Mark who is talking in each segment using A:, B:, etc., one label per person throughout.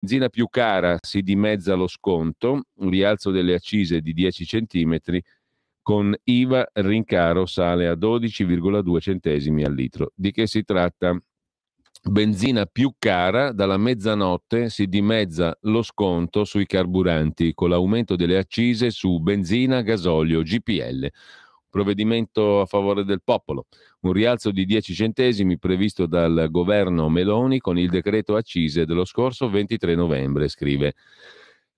A: benzina più cara si dimezza lo sconto, rialzo delle accise di 10 centimetri, con IVA rincaro sale a 12,2 centesimi al litro. Di che si tratta? Benzina più cara, dalla mezzanotte si dimezza lo sconto sui carburanti con l'aumento delle accise su benzina, gasolio, GPL provvedimento a favore del popolo. Un rialzo di 10 centesimi previsto dal governo Meloni con il decreto accise dello scorso 23 novembre, scrive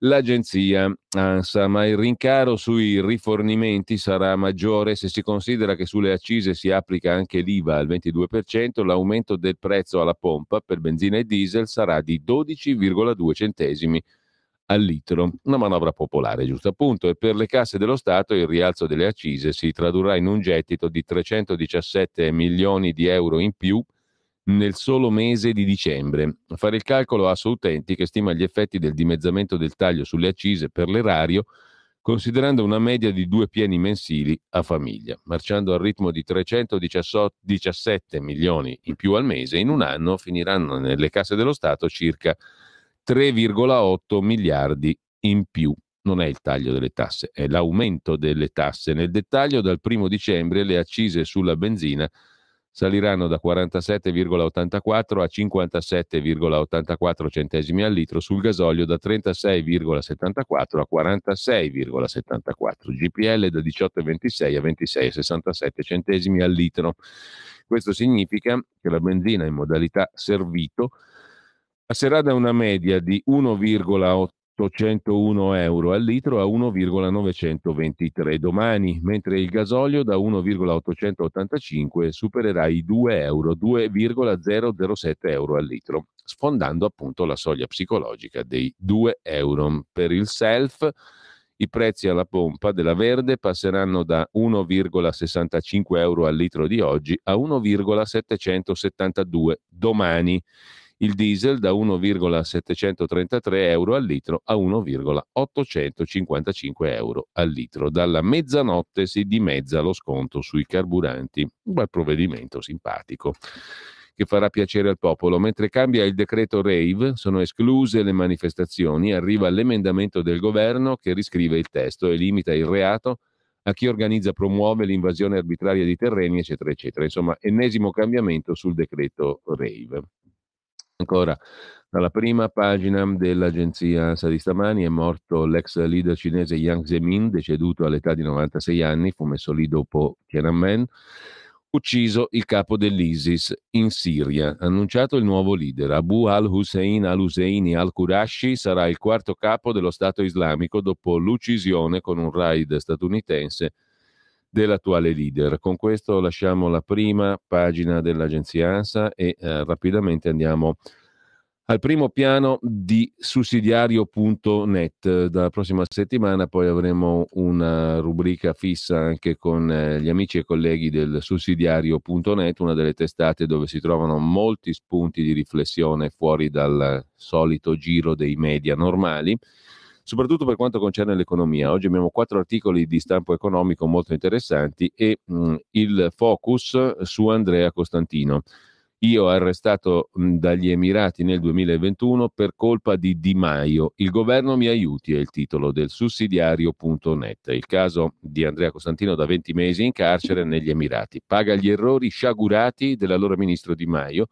A: l'agenzia ANSA, ma il rincaro sui rifornimenti sarà maggiore se si considera che sulle accise si applica anche l'IVA al 22%, l'aumento del prezzo alla pompa per benzina e diesel sarà di 12,2 centesimi al litro, una manovra popolare, giusto appunto, e per le casse dello Stato il rialzo delle accise si tradurrà in un gettito di 317 milioni di euro in più nel solo mese di dicembre. A fare il calcolo a Utenti che stima gli effetti del dimezzamento del taglio sulle accise per l'erario considerando una media di due pieni mensili a famiglia. Marciando al ritmo di 317 milioni in più al mese, in un anno finiranno nelle casse dello Stato circa 3,8 miliardi in più. Non è il taglio delle tasse, è l'aumento delle tasse. Nel dettaglio, dal primo dicembre le accise sulla benzina saliranno da 47,84 a 57,84 centesimi al litro, sul gasolio da 36,74 a 46,74, GPL da 18,26 a 26,67 centesimi al litro. Questo significa che la benzina in modalità servito passerà da una media di 1,801 euro al litro a 1,923 domani, mentre il gasolio da 1,885 supererà i 2 euro, 2,007 euro al litro, sfondando appunto la soglia psicologica dei 2 euro. Per il self i prezzi alla pompa della verde passeranno da 1,65 euro al litro di oggi a 1,772 domani il diesel da 1,733 euro al litro a 1,855 euro al litro. Dalla mezzanotte si dimezza lo sconto sui carburanti. Un bel provvedimento simpatico che farà piacere al popolo. Mentre cambia il decreto RAVE, sono escluse le manifestazioni, arriva l'emendamento del governo che riscrive il testo e limita il reato a chi organizza promuove l'invasione arbitraria di terreni, eccetera, eccetera. Insomma, ennesimo cambiamento sul decreto RAVE. Ancora, dalla prima pagina dell'agenzia Sa di stamani è morto l'ex leader cinese Yang Zemin, deceduto all'età di 96 anni, fu messo lì dopo Tiananmen, ucciso il capo dell'ISIS in Siria. Annunciato il nuovo leader, Abu al-Hussein al-Husseini al-Qurashi sarà il quarto capo dello Stato islamico dopo l'uccisione con un raid statunitense dell'attuale leader. Con questo lasciamo la prima pagina dell'agenzia ANSA e eh, rapidamente andiamo al primo piano di sussidiario.net. Dalla prossima settimana poi avremo una rubrica fissa anche con eh, gli amici e colleghi del sussidiario.net, una delle testate dove si trovano molti spunti di riflessione fuori dal solito giro dei media normali soprattutto per quanto concerne l'economia. Oggi abbiamo quattro articoli di stampo economico molto interessanti e mh, il focus su Andrea Costantino. Io arrestato dagli Emirati nel 2021 per colpa di Di Maio. Il governo mi aiuti è il titolo del sussidiario.net. Il caso di Andrea Costantino da 20 mesi in carcere negli Emirati. Paga gli errori sciagurati dell'allora ministro Di Maio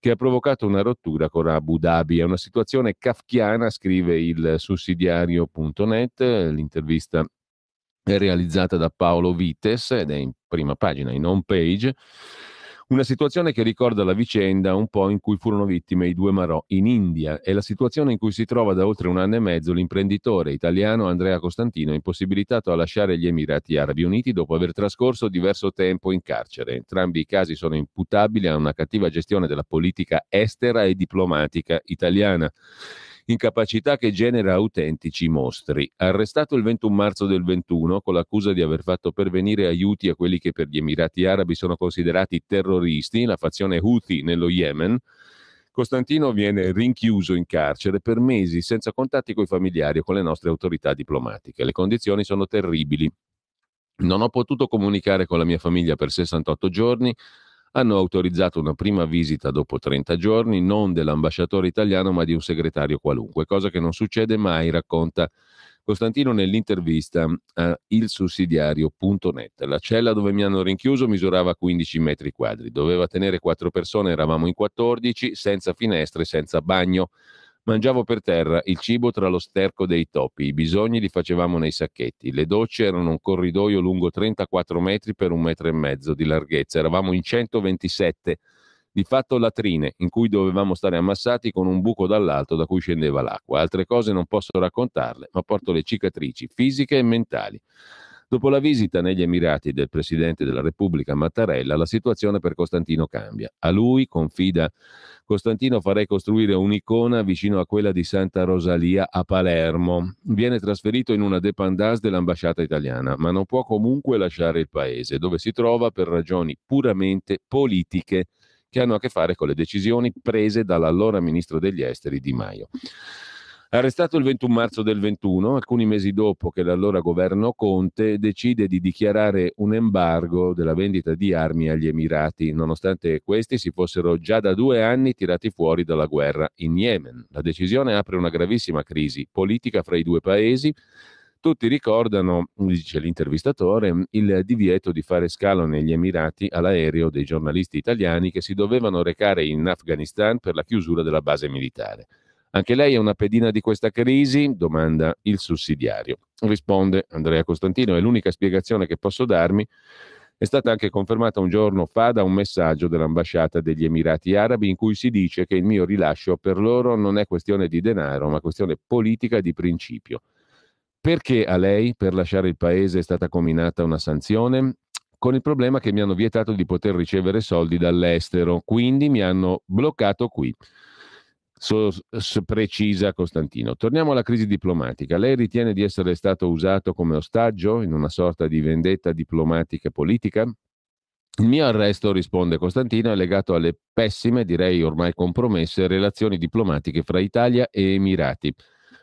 A: che ha provocato una rottura con Abu Dhabi. È una situazione kafkiana, scrive il sussidiario.net, l'intervista è realizzata da Paolo Vites ed è in prima pagina, in home page. Una situazione che ricorda la vicenda un po' in cui furono vittime i due Marò in India. È la situazione in cui si trova da oltre un anno e mezzo l'imprenditore italiano Andrea Costantino, impossibilitato a lasciare gli Emirati Arabi Uniti dopo aver trascorso diverso tempo in carcere. Entrambi i casi sono imputabili a una cattiva gestione della politica estera e diplomatica italiana incapacità che genera autentici mostri. Arrestato il 21 marzo del 21 con l'accusa di aver fatto pervenire aiuti a quelli che per gli Emirati Arabi sono considerati terroristi, la fazione Houthi nello Yemen, Costantino viene rinchiuso in carcere per mesi senza contatti con i familiari o con le nostre autorità diplomatiche. Le condizioni sono terribili. Non ho potuto comunicare con la mia famiglia per 68 giorni, hanno autorizzato una prima visita dopo 30 giorni, non dell'ambasciatore italiano ma di un segretario qualunque, cosa che non succede mai, racconta Costantino nell'intervista a ilsussidiario.net. La cella dove mi hanno rinchiuso misurava 15 metri quadri, doveva tenere quattro persone, eravamo in 14, senza finestre, senza bagno. Mangiavo per terra, il cibo tra lo sterco dei topi, i bisogni li facevamo nei sacchetti, le docce erano un corridoio lungo 34 metri per un metro e mezzo di larghezza, eravamo in 127 di fatto latrine in cui dovevamo stare ammassati con un buco dall'alto da cui scendeva l'acqua. Altre cose non posso raccontarle, ma porto le cicatrici fisiche e mentali. Dopo la visita negli Emirati del Presidente della Repubblica Mattarella, la situazione per Costantino cambia. A lui, confida Costantino, farei costruire un'icona vicino a quella di Santa Rosalia a Palermo. Viene trasferito in una dépendance dell'ambasciata italiana, ma non può comunque lasciare il paese, dove si trova per ragioni puramente politiche che hanno a che fare con le decisioni prese dall'allora ministro degli esteri Di Maio. Arrestato il 21 marzo del 21, alcuni mesi dopo che l'allora governo Conte decide di dichiarare un embargo della vendita di armi agli Emirati, nonostante questi si fossero già da due anni tirati fuori dalla guerra in Yemen. La decisione apre una gravissima crisi politica fra i due paesi, tutti ricordano, dice l'intervistatore, il divieto di fare scalo negli Emirati all'aereo dei giornalisti italiani che si dovevano recare in Afghanistan per la chiusura della base militare. Anche lei è una pedina di questa crisi? domanda il sussidiario. Risponde Andrea Costantino, è l'unica spiegazione che posso darmi. È stata anche confermata un giorno fa da un messaggio dell'ambasciata degli Emirati Arabi in cui si dice che il mio rilascio per loro non è questione di denaro, ma questione politica di principio. Perché a lei, per lasciare il paese, è stata combinata una sanzione? Con il problema che mi hanno vietato di poter ricevere soldi dall'estero, quindi mi hanno bloccato qui. So, precisa Costantino. Torniamo alla crisi diplomatica. Lei ritiene di essere stato usato come ostaggio in una sorta di vendetta diplomatica e politica? Il mio arresto, risponde Costantino, è legato alle pessime, direi ormai compromesse, relazioni diplomatiche fra Italia e Emirati.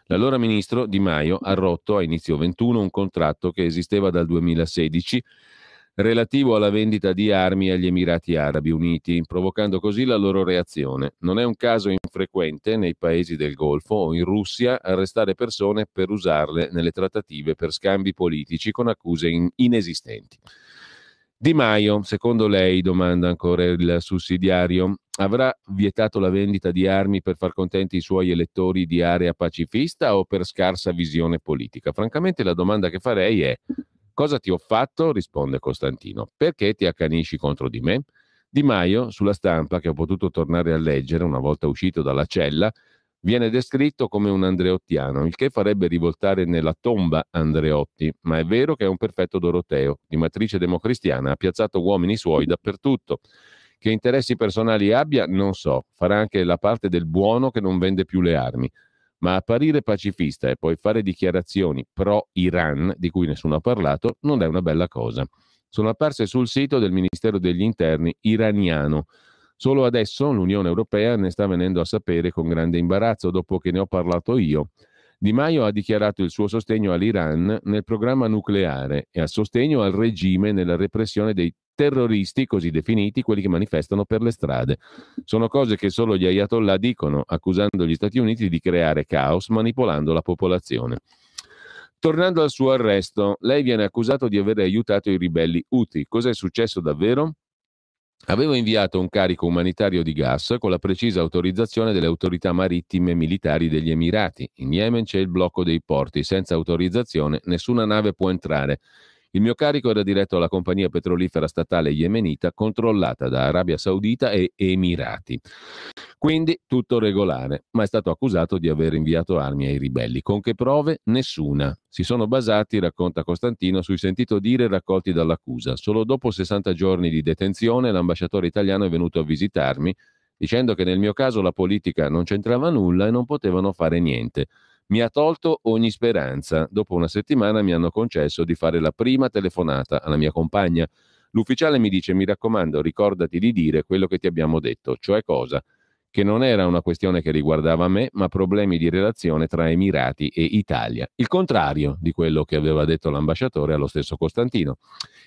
A: L'allora ministro Di Maio ha rotto a inizio 21 un contratto che esisteva dal 2016 relativo alla vendita di armi agli Emirati Arabi Uniti, provocando così la loro reazione. Non è un caso infrequente nei paesi del Golfo o in Russia arrestare persone per usarle nelle trattative per scambi politici con accuse in- inesistenti. Di Maio, secondo lei, domanda ancora il sussidiario, avrà vietato la vendita di armi per far contenti i suoi elettori di area pacifista o per scarsa visione politica? Francamente la domanda che farei è cosa ti ho fatto? risponde Costantino. Perché ti accanisci contro di me? Di Maio, sulla stampa che ho potuto tornare a leggere una volta uscito dalla cella, Viene descritto come un andreottiano, il che farebbe rivoltare nella tomba Andreotti, ma è vero che è un perfetto Doroteo, di matrice democristiana, ha piazzato uomini suoi dappertutto. Che interessi personali abbia, non so, farà anche la parte del buono che non vende più le armi. Ma apparire pacifista e poi fare dichiarazioni pro-Iran, di cui nessuno ha parlato, non è una bella cosa. Sono apparse sul sito del Ministero degli Interni iraniano Solo adesso l'Unione Europea ne sta venendo a sapere con grande imbarazzo dopo che ne ho parlato io. Di Maio ha dichiarato il suo sostegno all'Iran nel programma nucleare e a sostegno al regime nella repressione dei terroristi così definiti, quelli che manifestano per le strade. Sono cose che solo gli ayatollah dicono, accusando gli Stati Uniti di creare caos manipolando la popolazione. Tornando al suo arresto, lei viene accusato di aver aiutato i ribelli Houthi. Cos'è successo davvero? Avevo inviato un carico umanitario di gas con la precisa autorizzazione delle autorità marittime e militari degli Emirati. In Yemen c'è il blocco dei porti, senza autorizzazione nessuna nave può entrare. Il mio carico era diretto alla compagnia petrolifera statale yemenita controllata da Arabia Saudita e Emirati. Quindi tutto regolare, ma è stato accusato di aver inviato armi ai ribelli. Con che prove? Nessuna. Si sono basati, racconta Costantino, sui sentito dire raccolti dall'accusa. Solo dopo 60 giorni di detenzione l'ambasciatore italiano è venuto a visitarmi dicendo che nel mio caso la politica non c'entrava nulla e non potevano fare niente. Mi ha tolto ogni speranza. Dopo una settimana mi hanno concesso di fare la prima telefonata alla mia compagna. L'ufficiale mi dice: Mi raccomando, ricordati di dire quello che ti abbiamo detto, cioè cosa? Che non era una questione che riguardava me, ma problemi di relazione tra Emirati e Italia. Il contrario di quello che aveva detto l'ambasciatore allo stesso Costantino.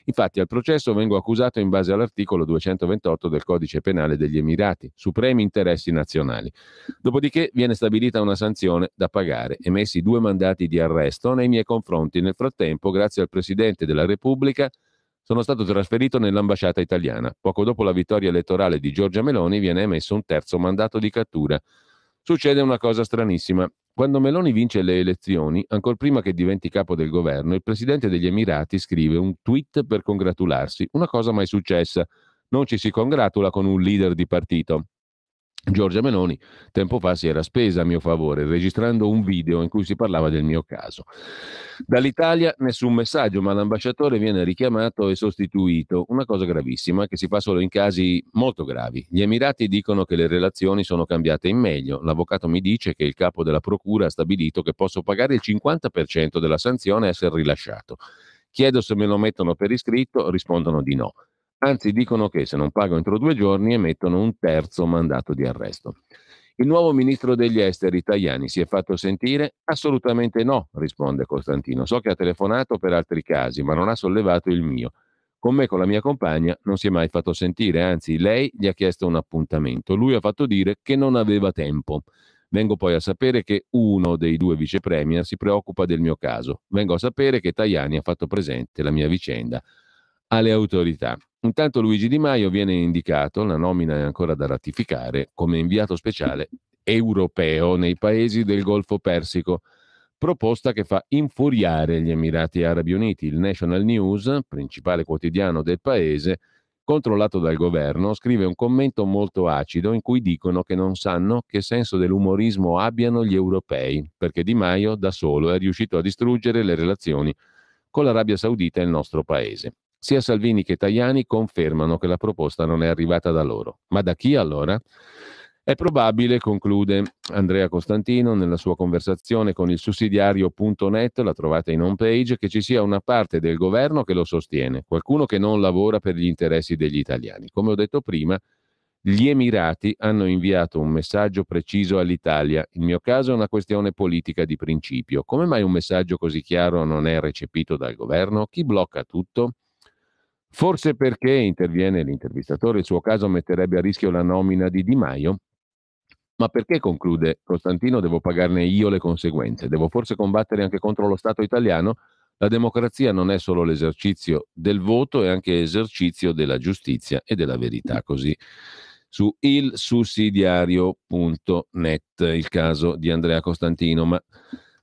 A: Infatti al processo vengo accusato in base all'articolo 228 del codice penale degli Emirati, supremi interessi nazionali. Dopodiché viene stabilita una sanzione da pagare, emessi due mandati di arresto nei miei confronti. Nel frattempo, grazie al Presidente della Repubblica, sono stato trasferito nell'ambasciata italiana. Poco dopo la vittoria elettorale di Giorgia Meloni viene emesso un terzo mandato di cattura. Succede una cosa stranissima. Quando Meloni vince le elezioni, ancora prima che diventi capo del governo, il presidente degli Emirati scrive un tweet per congratularsi, una cosa mai successa. Non ci si congratula con un leader di partito. Giorgia Meloni tempo fa si era spesa a mio favore registrando un video in cui si parlava del mio caso. Dall'Italia nessun messaggio, ma l'ambasciatore viene richiamato e sostituito, una cosa gravissima che si fa solo in casi molto gravi. Gli Emirati dicono che le relazioni sono cambiate in meglio. L'avvocato mi dice che il capo della procura ha stabilito che posso pagare il 50% della sanzione e essere rilasciato. Chiedo se me lo mettono per iscritto, rispondono di no. Anzi, dicono che se non pago entro due giorni emettono un terzo mandato di arresto. Il nuovo ministro degli esteri Tajani si è fatto sentire? Assolutamente no, risponde Costantino. So che ha telefonato per altri casi, ma non ha sollevato il mio. Con me, con la mia compagna, non si è mai fatto sentire, anzi lei gli ha chiesto un appuntamento. Lui ha fatto dire che non aveva tempo. Vengo poi a sapere che uno dei due vice premier si preoccupa del mio caso. Vengo a sapere che Tajani ha fatto presente la mia vicenda alle autorità. Intanto Luigi Di Maio viene indicato, la nomina è ancora da ratificare, come inviato speciale europeo nei paesi del Golfo Persico, proposta che fa infuriare gli Emirati Arabi Uniti. Il National News, principale quotidiano del paese, controllato dal governo, scrive un commento molto acido in cui dicono che non sanno che senso dell'umorismo abbiano gli europei, perché Di Maio da solo è riuscito a distruggere le relazioni con l'Arabia Saudita e il nostro paese. Sia Salvini che Tajani confermano che la proposta non è arrivata da loro. Ma da chi allora? È probabile, conclude Andrea Costantino nella sua conversazione con il sussidiario.net, la trovate in home page, che ci sia una parte del governo che lo sostiene, qualcuno che non lavora per gli interessi degli italiani. Come ho detto prima, gli Emirati hanno inviato un messaggio preciso all'Italia. Il mio caso è una questione politica di principio. Come mai un messaggio così chiaro non è recepito dal governo? Chi blocca tutto? Forse perché, interviene l'intervistatore, il suo caso metterebbe a rischio la nomina di Di Maio? Ma perché, conclude Costantino, devo pagarne io le conseguenze? Devo forse combattere anche contro lo Stato italiano? La democrazia non è solo l'esercizio del voto, è anche esercizio della giustizia e della verità. Così su ilsussidiario.net il caso di Andrea Costantino. Ma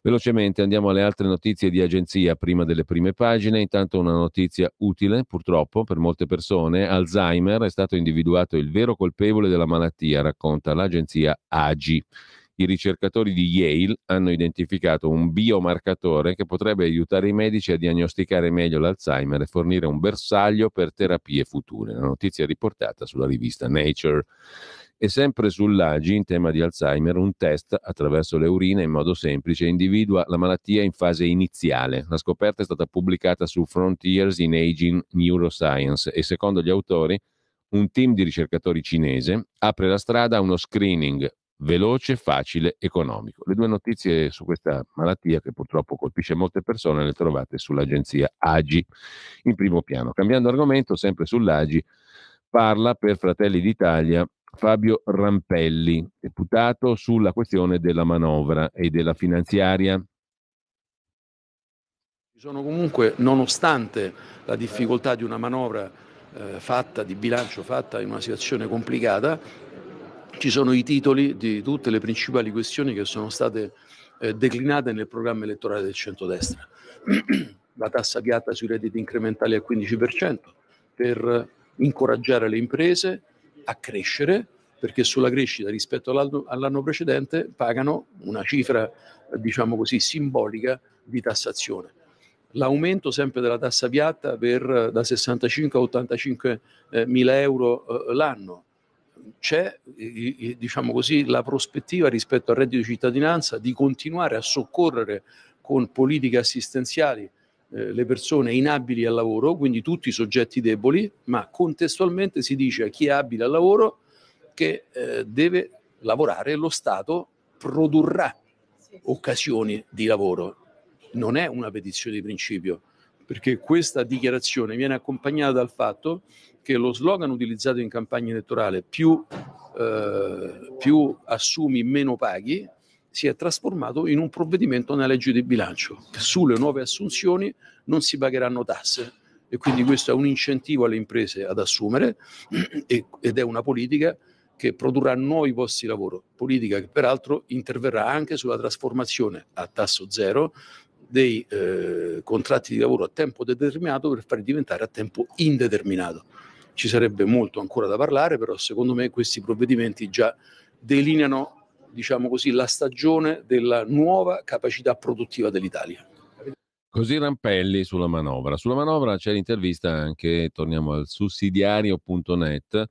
A: Velocemente andiamo alle altre notizie di agenzia prima delle prime pagine. Intanto una notizia utile, purtroppo, per molte persone. Alzheimer è stato individuato il vero colpevole della malattia, racconta l'agenzia AGI. I ricercatori di Yale hanno identificato un biomarcatore che potrebbe aiutare i medici a diagnosticare meglio l'Alzheimer e fornire un bersaglio per terapie future. La notizia riportata sulla rivista Nature. E sempre sull'AGI, in tema di Alzheimer, un test attraverso le urine in modo semplice individua la malattia in fase iniziale. La scoperta è stata pubblicata su Frontiers in Aging Neuroscience e secondo gli autori un team di ricercatori cinese apre la strada a uno screening veloce, facile, economico. Le due notizie su questa malattia che purtroppo colpisce molte persone le trovate sull'agenzia AGI in primo piano. Cambiando argomento, sempre sull'AGI, parla per Fratelli d'Italia Fabio Rampelli, deputato sulla questione della manovra e della finanziaria.
B: Ci sono comunque, nonostante la difficoltà di una manovra eh, fatta, di bilancio fatta in una situazione complicata, ci sono i titoli di tutte le principali questioni che sono state eh, declinate nel programma elettorale del centrodestra. la tassa piatta sui redditi incrementali al 15% per incoraggiare le imprese, a crescere, perché sulla crescita rispetto all'anno, all'anno precedente pagano una cifra, diciamo così, simbolica di tassazione. L'aumento sempre della tassa piatta per, da 65 a 85 eh, mila euro eh, l'anno. C'è, diciamo così, la prospettiva rispetto al reddito di cittadinanza di continuare a soccorrere con politiche assistenziali eh, le persone inabili al lavoro, quindi tutti i soggetti deboli, ma contestualmente si dice a chi è abile al lavoro che eh, deve lavorare, lo Stato produrrà occasioni di lavoro. Non è una petizione di principio, perché questa dichiarazione viene accompagnata dal fatto che lo slogan utilizzato in campagna elettorale più, eh, più assumi meno paghi si è trasformato in un provvedimento nella legge di bilancio. Sulle nuove assunzioni non si pagheranno tasse e quindi questo è un incentivo alle imprese ad assumere ed è una politica che produrrà nuovi posti di lavoro, politica che peraltro interverrà anche sulla trasformazione a tasso zero dei eh, contratti di lavoro a tempo determinato per farli diventare a tempo indeterminato. Ci sarebbe molto ancora da parlare, però secondo me questi provvedimenti già delineano diciamo così, la stagione della nuova capacità produttiva dell'Italia.
A: Così Rampelli sulla manovra. Sulla manovra c'è l'intervista anche, torniamo al sussidiario.net,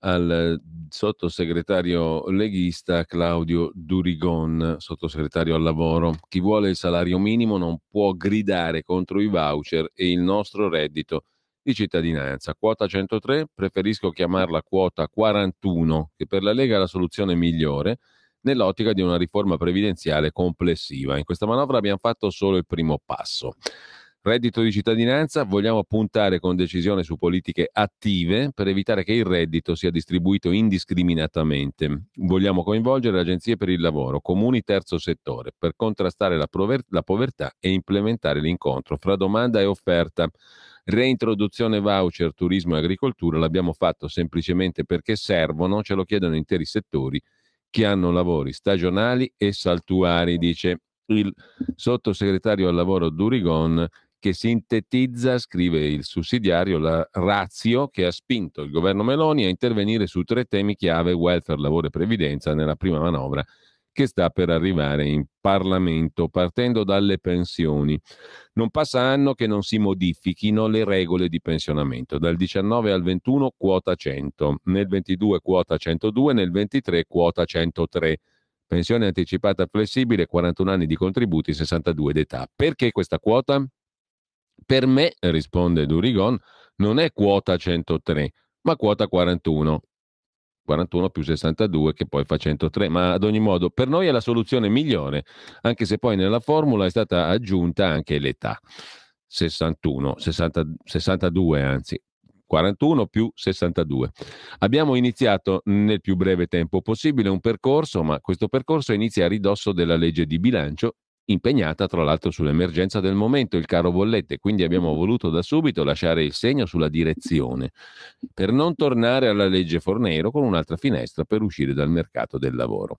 A: al sottosegretario leghista Claudio Durigon, sottosegretario al lavoro. Chi vuole il salario minimo non può gridare contro i voucher e il nostro reddito di cittadinanza. Quota 103, preferisco chiamarla quota 41, che per la Lega è la soluzione migliore nell'ottica di una riforma previdenziale complessiva. In questa manovra abbiamo fatto solo il primo passo. Reddito di cittadinanza, vogliamo puntare con decisione su politiche attive per evitare che il reddito sia distribuito indiscriminatamente. Vogliamo coinvolgere agenzie per il lavoro, comuni terzo settore, per contrastare la, prover- la povertà e implementare l'incontro fra domanda e offerta. Reintroduzione voucher, turismo e agricoltura l'abbiamo fatto semplicemente perché servono, ce lo chiedono interi settori che hanno lavori stagionali e saltuari, dice il sottosegretario al lavoro Durigon che sintetizza, scrive il sussidiario, la razio che ha spinto il governo Meloni a intervenire su tre temi chiave, welfare, lavoro e previdenza, nella prima manovra che sta per arrivare in Parlamento, partendo dalle pensioni. Non passa anno che non si modifichino le regole di pensionamento. Dal 19 al 21 quota 100, nel 22 quota 102, nel 23 quota 103. Pensione anticipata flessibile, 41 anni di contributi, 62 d'età. Perché questa quota? Per me, risponde Durigon, non è quota 103, ma quota 41. 41 più 62 che poi fa 103, ma ad ogni modo per noi è la soluzione migliore, anche se poi nella formula è stata aggiunta anche l'età. 61, 60, 62 anzi, 41 più 62. Abbiamo iniziato nel più breve tempo possibile un percorso, ma questo percorso inizia a ridosso della legge di bilancio impegnata tra l'altro sull'emergenza del momento, il caro bollette, quindi abbiamo voluto da subito lasciare il segno sulla direzione per non tornare alla legge Fornero con un'altra finestra per uscire dal mercato del lavoro.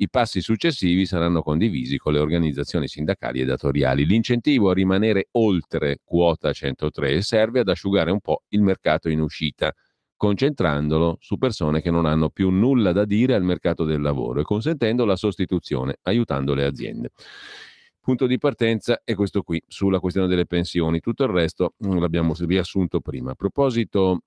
A: I passi successivi saranno condivisi con le organizzazioni sindacali e datoriali. L'incentivo a rimanere oltre quota 103 serve ad asciugare un po' il mercato in uscita concentrandolo su persone che non hanno più nulla da dire al mercato del lavoro e consentendo la sostituzione, aiutando le aziende. Punto di partenza è questo qui, sulla questione delle pensioni. Tutto il resto mm, l'abbiamo riassunto prima. A proposito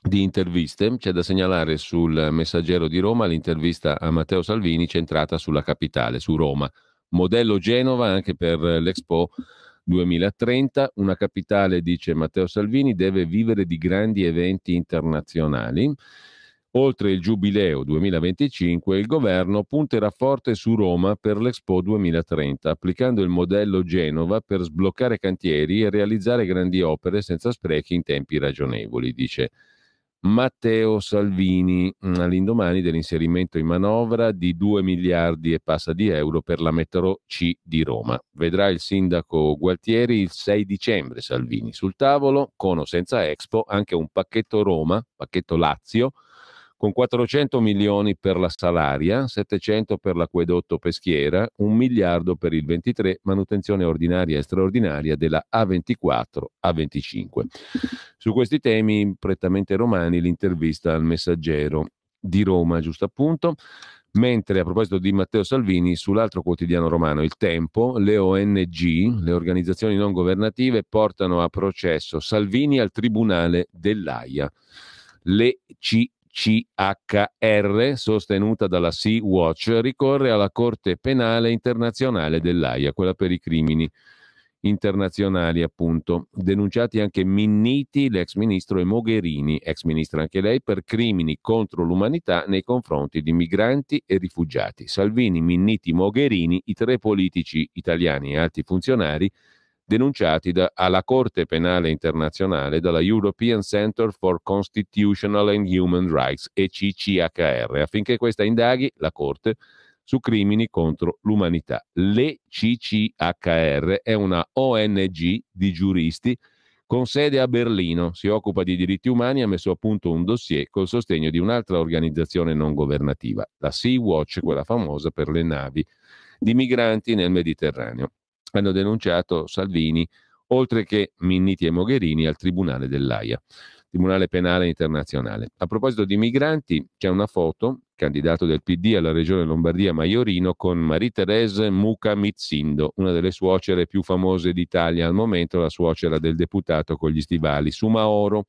A: di interviste, c'è da segnalare sul Messaggero di Roma l'intervista a Matteo Salvini centrata sulla capitale, su Roma. Modello Genova anche per l'Expo 2030. Una capitale, dice Matteo Salvini, deve vivere di grandi eventi internazionali. Oltre il Giubileo 2025, il governo punterà forte su Roma per l'Expo 2030, applicando il modello Genova per sbloccare cantieri e realizzare grandi opere senza sprechi in tempi ragionevoli, dice Matteo Salvini mm, all'indomani dell'inserimento in manovra di 2 miliardi e passa di euro per la metro C di Roma. Vedrà il sindaco Gualtieri il 6 dicembre Salvini. Sul tavolo, con o senza Expo, anche un pacchetto Roma, pacchetto Lazio, con 400 milioni per la salaria, 700 per l'acquedotto peschiera, un miliardo per il 23, manutenzione ordinaria e straordinaria della A24, A25. Su questi temi prettamente romani l'intervista al messaggero di Roma, giusto appunto. Mentre a proposito di Matteo Salvini, sull'altro quotidiano romano, Il Tempo, le ONG, le organizzazioni non governative, portano a processo Salvini al Tribunale dell'AIA. Le C CHR, sostenuta dalla Sea-Watch, ricorre alla Corte Penale Internazionale dell'AIA, quella per i crimini internazionali, appunto. Denunciati anche Minniti, l'ex ministro, e Mogherini, ex ministra anche lei, per crimini contro l'umanità nei confronti di migranti e rifugiati. Salvini, Minniti, Mogherini, i tre politici italiani e alti funzionari denunciati da, alla Corte Penale Internazionale dalla European Center for Constitutional and Human Rights, ECCHR, affinché questa indaghi la Corte su crimini contro l'umanità. L'ECCHR è una ONG di giuristi con sede a Berlino, si occupa di diritti umani e ha messo a punto un dossier col sostegno di un'altra organizzazione non governativa, la Sea-Watch, quella famosa per le navi di migranti nel Mediterraneo. Hanno denunciato Salvini, oltre che Minniti e Mogherini, al Tribunale dell'AIA. Tribunale Penale Internazionale. A proposito di migranti, c'è una foto, candidato del PD alla regione Lombardia Maiorino, con Marie-Thérèse Muca Mizzindo, una delle suocere più famose d'Italia al momento, la suocera del deputato con gli stivali, Sumaoro.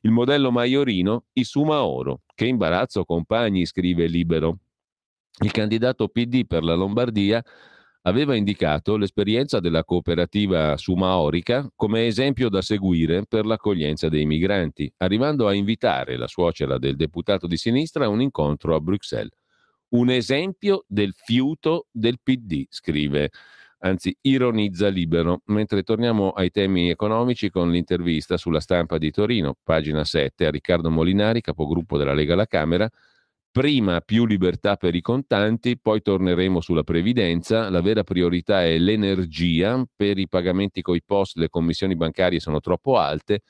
A: Il modello Maiorino, i Sumaoro. Che imbarazzo, compagni, scrive Libero. Il candidato PD per la Lombardia aveva indicato l'esperienza della cooperativa sumaorica come esempio da seguire per l'accoglienza dei migranti, arrivando a invitare la suocera del deputato di sinistra a un incontro a Bruxelles. Un esempio del fiuto del PD, scrive, anzi ironizza libero. Mentre torniamo ai temi economici con l'intervista sulla stampa di Torino, pagina 7, a Riccardo Molinari, capogruppo della Lega alla Camera, Prima più libertà per i contanti, poi torneremo sulla previdenza. La vera priorità è l'energia. Per i pagamenti coi post le commissioni bancarie sono troppo alte.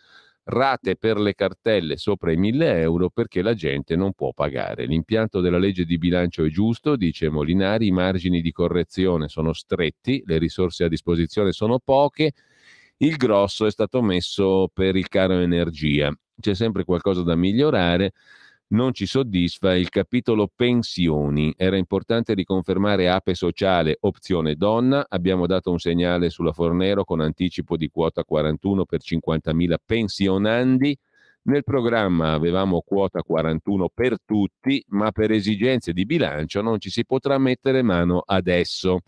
A: Rate per le cartelle sopra i 1000 euro perché la gente non può pagare. L'impianto della legge di bilancio è giusto, dice Molinari, i margini di correzione sono stretti, le risorse a disposizione sono poche. Il grosso è stato messo per il caro energia. C'è sempre qualcosa da migliorare non ci soddisfa il capitolo pensioni. Era importante riconfermare Ape Sociale, opzione donna. Abbiamo dato un segnale sulla Fornero con anticipo di quota 41 per 50.000 pensionandi. Nel programma avevamo quota 41 per tutti, ma per esigenze di bilancio non ci si potrà mettere mano adesso.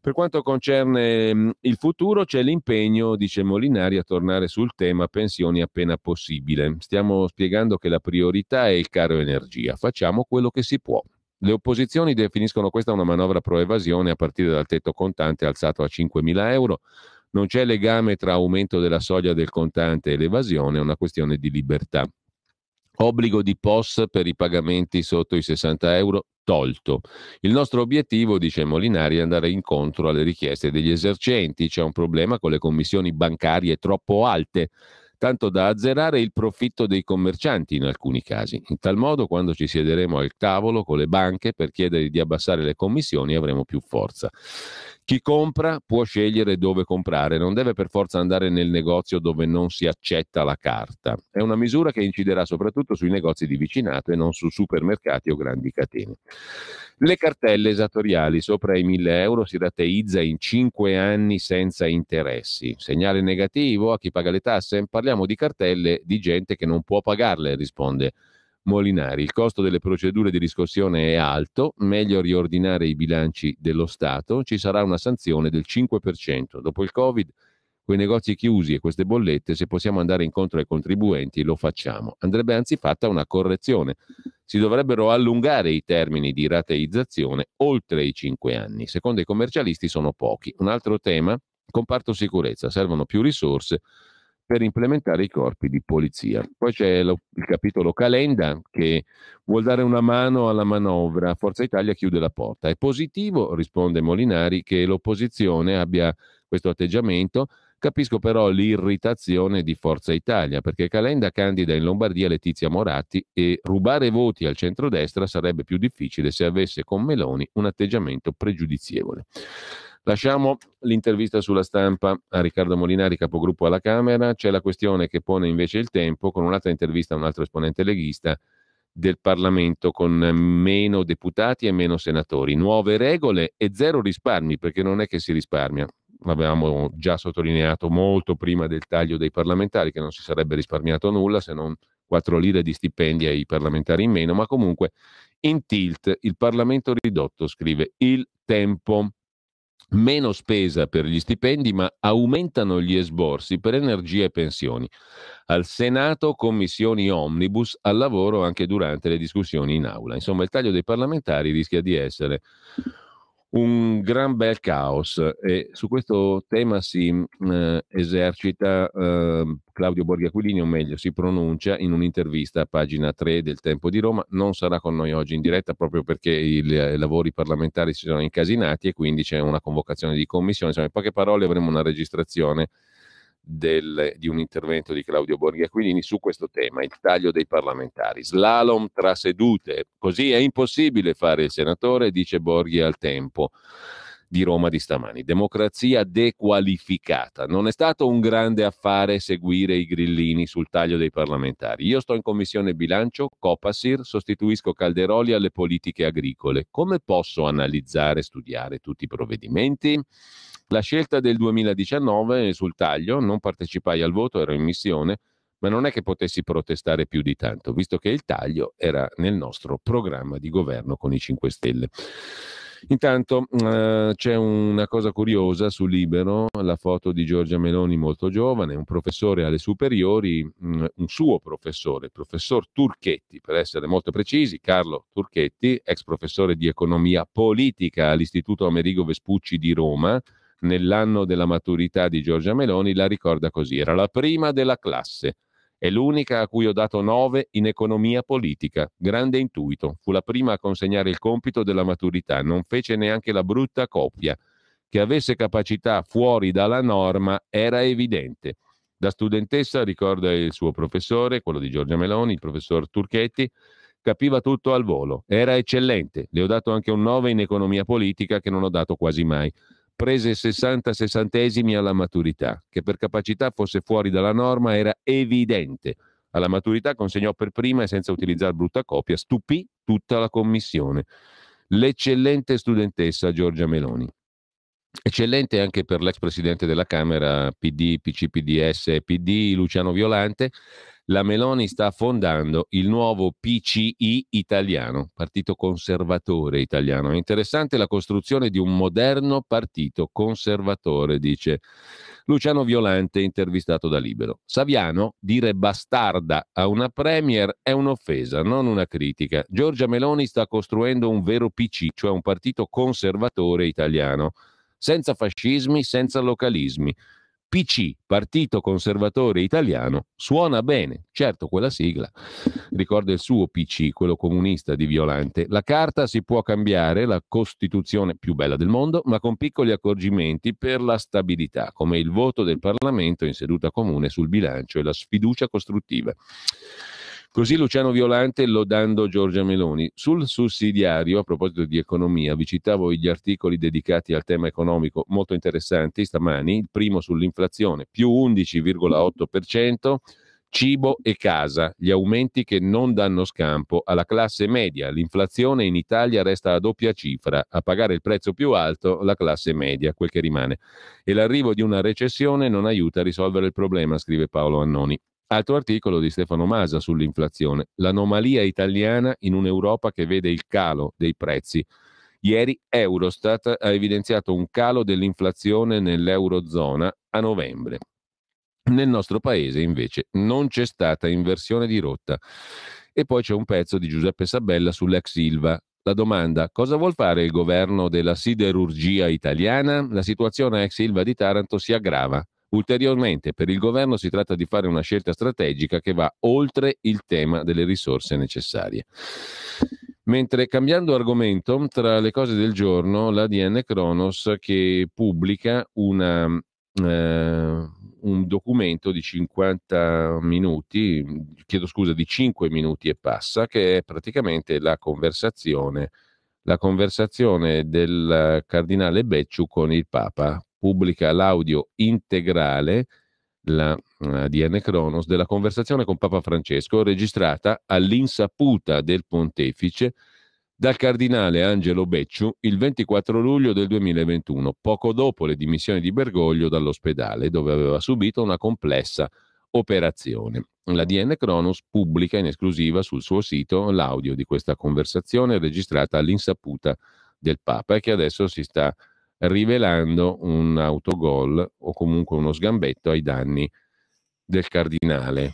A: Per quanto concerne mm, il futuro, c'è l'impegno, dice Molinari, a tornare sul tema pensioni appena possibile. Stiamo spiegando che la priorità è il caro energia. Facciamo quello che si può. Le opposizioni definiscono questa una manovra pro evasione a partire dal tetto contante alzato a 5.000 euro. Non c'è legame tra aumento della soglia del contante e l'evasione, è una questione di libertà. Obbligo di POS per i pagamenti sotto i 60 euro tolto. Il nostro obiettivo, dice Molinari, è andare incontro alle richieste degli esercenti. C'è un problema con le commissioni bancarie troppo alte tanto da azzerare il profitto dei commercianti in alcuni casi. In tal modo, quando ci siederemo al tavolo con le banche per chiedere di abbassare le commissioni, avremo più forza. Chi compra può scegliere dove comprare, non deve per forza andare nel negozio dove non si accetta la carta. È una misura che inciderà soprattutto sui negozi di vicinato e non su supermercati o grandi catene. Le cartelle esattoriali sopra i 1000 euro si rateizza in 5 anni senza interessi. Segnale negativo a chi paga le tasse? Parliamo di cartelle di gente che non può pagarle, risponde Molinari. Il costo delle procedure di riscossione è alto, meglio riordinare i bilanci dello Stato, ci sarà una sanzione del 5%. Dopo il Covid, con i negozi chiusi e queste bollette, se possiamo andare incontro ai contribuenti, lo facciamo. Andrebbe anzi fatta una correzione. Si dovrebbero allungare i termini di rateizzazione oltre i 5 anni. Secondo i commercialisti sono pochi. Un altro tema, comparto sicurezza, servono più risorse per implementare i corpi di polizia. Poi c'è lo, il capitolo Calenda che vuol dare una mano alla manovra. Forza Italia chiude la porta. È positivo, risponde Molinari, che l'opposizione abbia questo atteggiamento. Capisco però l'irritazione di Forza Italia, perché Calenda candida in Lombardia Letizia Moratti e rubare voti al centrodestra sarebbe più difficile se avesse con Meloni un atteggiamento pregiudizievole. Lasciamo l'intervista sulla stampa a Riccardo Molinari, capogruppo alla Camera. C'è la questione che pone invece il tempo con un'altra intervista a un altro esponente leghista del Parlamento con meno deputati e meno senatori. Nuove regole e zero risparmi, perché non è che si risparmia. L'avevamo già sottolineato molto prima del taglio dei parlamentari, che non si sarebbe risparmiato nulla se non 4 lire di stipendi ai parlamentari in meno, ma comunque in tilt il Parlamento ridotto, scrive il tempo. Meno spesa per gli stipendi, ma aumentano gli esborsi per energia e pensioni. Al Senato commissioni omnibus, al lavoro anche durante le discussioni in aula. Insomma, il taglio dei parlamentari rischia di essere un gran bel caos. E su questo tema si eh, esercita eh, Claudio Borghi Aquilini, o meglio si pronuncia in un'intervista a pagina 3 del Tempo di Roma, non sarà con noi oggi in diretta proprio perché i, lavori parlamentari si sono incasinati e quindi c'è una convocazione di commissione, insomma in poche parole avremo una registrazione del, di un intervento di Claudio Borghi Aquilini su questo tema, il taglio dei parlamentari. Slalom tra sedute, così è impossibile fare il senatore, dice Borghi al tempo di Roma di stamani. Democrazia dequalificata. Non è stato un grande affare seguire i grillini sul taglio dei parlamentari. Io sto in commissione bilancio, Copasir, sostituisco Calderoli alle politiche agricole. Come posso analizzare e studiare tutti i provvedimenti? La scelta del 2019 sul taglio, non partecipai al voto, ero in missione, ma non è che potessi protestare più di tanto, visto che il taglio era nel nostro programma di governo con i 5 Stelle. Intanto eh, c'è una cosa curiosa su Libero, la foto di Giorgia Meloni molto giovane, un professore alle superiori, mh, mm, un suo professore, il professor Turchetti, per essere molto precisi, Carlo Turchetti, ex professore di economia politica all'Istituto Amerigo Vespucci di Roma, nell'anno della maturità di Giorgia Meloni, la ricorda così, era la prima della classe. È l'unica a cui ho dato 9 in economia politica. Grande intuito. Fu la prima a consegnare il compito della maturità. Non fece neanche la brutta coppia. Che avesse capacità fuori dalla norma era evidente. Da studentessa, ricorda il suo professore, quello di Giorgia Meloni, il professor Turchetti, capiva tutto al volo. Era eccellente. Le ho dato anche un 9 in economia politica che non ho dato quasi mai prese 60 sessantesimi alla maturità, che per capacità fosse fuori dalla norma era evidente. Alla maturità consegnò per prima e senza utilizzare brutta copia, stupì tutta la commissione. L'eccellente studentessa Giorgia Meloni. Eccellente anche per l'ex presidente della Camera PD, PC, PDS e PD Luciano Violante, la Meloni sta fondando il nuovo PCI italiano, Partito Conservatore Italiano. È interessante la costruzione di un moderno partito conservatore, dice Luciano Violante, intervistato da Libero. Saviano, dire bastarda a una premier è un'offesa, non una critica. Giorgia Meloni sta costruendo un vero PC, cioè un partito conservatore italiano, senza fascismi, senza localismi PC, Partito Conservatore Italiano, suona bene, certo quella sigla ricorda il suo PC, quello comunista di Violante. La carta si può cambiare, la Costituzione più bella del mondo, ma con piccoli accorgimenti per la stabilità, come il voto del Parlamento in seduta comune sul bilancio e la sfiducia costruttiva. Così Luciano Violante lodando Giorgia Meloni. Sul sussidiario, a proposito di economia, vi citavo gli articoli dedicati al tema economico molto interessanti stamani. Il primo sull'inflazione, più 11,8%, cibo e casa, gli aumenti che non danno scampo alla classe media. L'inflazione in Italia resta a doppia cifra, a pagare il prezzo più alto la classe media, quel che rimane. E l'arrivo di una recessione non aiuta a risolvere il problema, scrive Paolo Annoni. Altro articolo di Stefano Masa sull'inflazione, l'anomalia italiana in un'Europa che vede il calo dei prezzi. Ieri Eurostat ha evidenziato un calo dell'inflazione nell'Eurozona a novembre. Nel nostro paese invece non c'è stata inversione di rotta. E poi c'è un pezzo di Giuseppe Sabella sull'ex Silva. La domanda, cosa vuol fare il governo della siderurgia italiana? La situazione ex Silva di Taranto si aggrava. Ulteriormente, per il governo si tratta di fare una scelta strategica che va oltre il tema delle risorse necessarie. Mentre cambiando argomento, tra le cose del giorno, l'ADN Kronos che pubblica una, eh, un documento di 50 minuti, chiedo scusa, di 5 minuti e passa, che è praticamente la conversazione, la conversazione del cardinale Becciu con il Papa pubblica l'audio integrale, la DN Cronos, della conversazione con Papa Francesco registrata all'insaputa del pontefice dal cardinale Angelo Becciu il 24 luglio del 2021, poco dopo le dimissioni di Bergoglio dall'ospedale dove aveva subito una complessa operazione. La DN Cronos pubblica in esclusiva sul suo sito l'audio di questa conversazione registrata all'insaputa del Papa e che adesso si sta rivelando un autogol o comunque uno sgambetto ai danni del cardinale.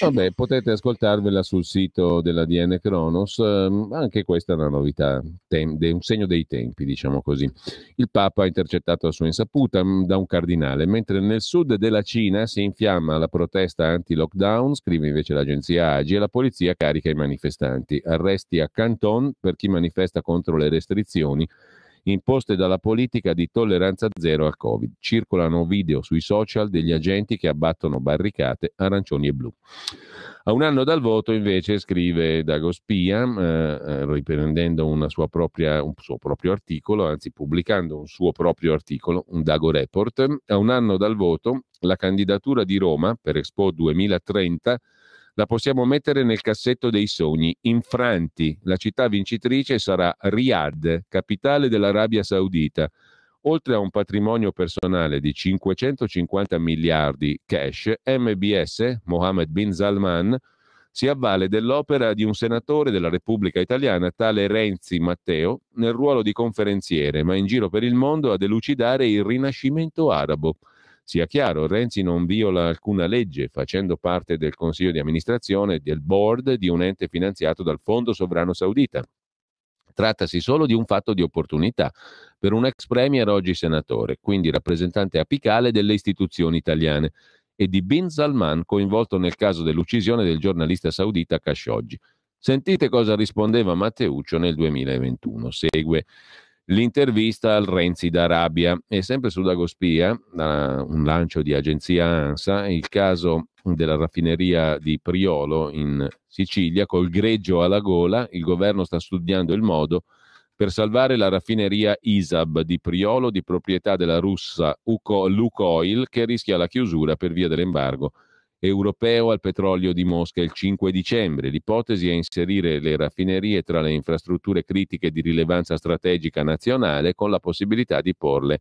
A: Vabbè, potete ascoltarvela sul sito della DN Kronos, ehm, anche questa è una novità, un segno dei tempi, diciamo così. Il Papa ha intercettato a sua insaputa mm, da un cardinale, mentre nel sud della Cina si infiamma la protesta anti-lockdown, scrive invece l'agenzia AGI, e la polizia carica i manifestanti. Arresti a Canton per chi manifesta contro le restrizioni imposte dalla politica di tolleranza zero al Covid. Circolano video sui social degli agenti che abbattono barricate arancioni e blu. A un anno dal voto, invece, scrive Dago Spia, eh, eh, riprendendo propria, un suo proprio articolo, anzi pubblicando un suo proprio articolo, un Dago Report, a un anno dal voto, la candidatura di Roma per Expo 2030 la possiamo mettere nel cassetto dei sogni. Infranti, la città vincitrice sarà Riyadh, capitale dell'Arabia Saudita. Oltre a un patrimonio personale di 550 miliardi cash, MBS, Mohammed bin Salman, si avvale dell'opera di un senatore della Repubblica Italiana, tale Renzi Matteo, nel ruolo di conferenziere, ma in giro per il mondo a delucidare il rinascimento arabo. Sia chiaro, Renzi non viola alcuna legge facendo parte del consiglio di amministrazione del board di un ente finanziato dal Fondo Sovrano Saudita. Trattasi solo di un fatto di opportunità per un ex premier oggi senatore, quindi rappresentante apicale delle istituzioni italiane, e di Bin Salman coinvolto nel caso dell'uccisione del giornalista saudita Khashoggi. Sentite cosa rispondeva Matteuccio nel 2021. Segue l'intervista al Renzi d'Arabia. E sempre su Dagospia, un lancio di agenzia ANSA, il caso della raffineria di Priolo in Sicilia, col greggio alla gola, il governo sta studiando il modo per salvare la raffineria ISAB di Priolo di proprietà della russa Lukoil che rischia la chiusura per via dell'embargo europeo al petrolio di Mosca il 5 dicembre. L'ipotesi è inserire le raffinerie tra le infrastrutture critiche di rilevanza strategica nazionale con la possibilità di porle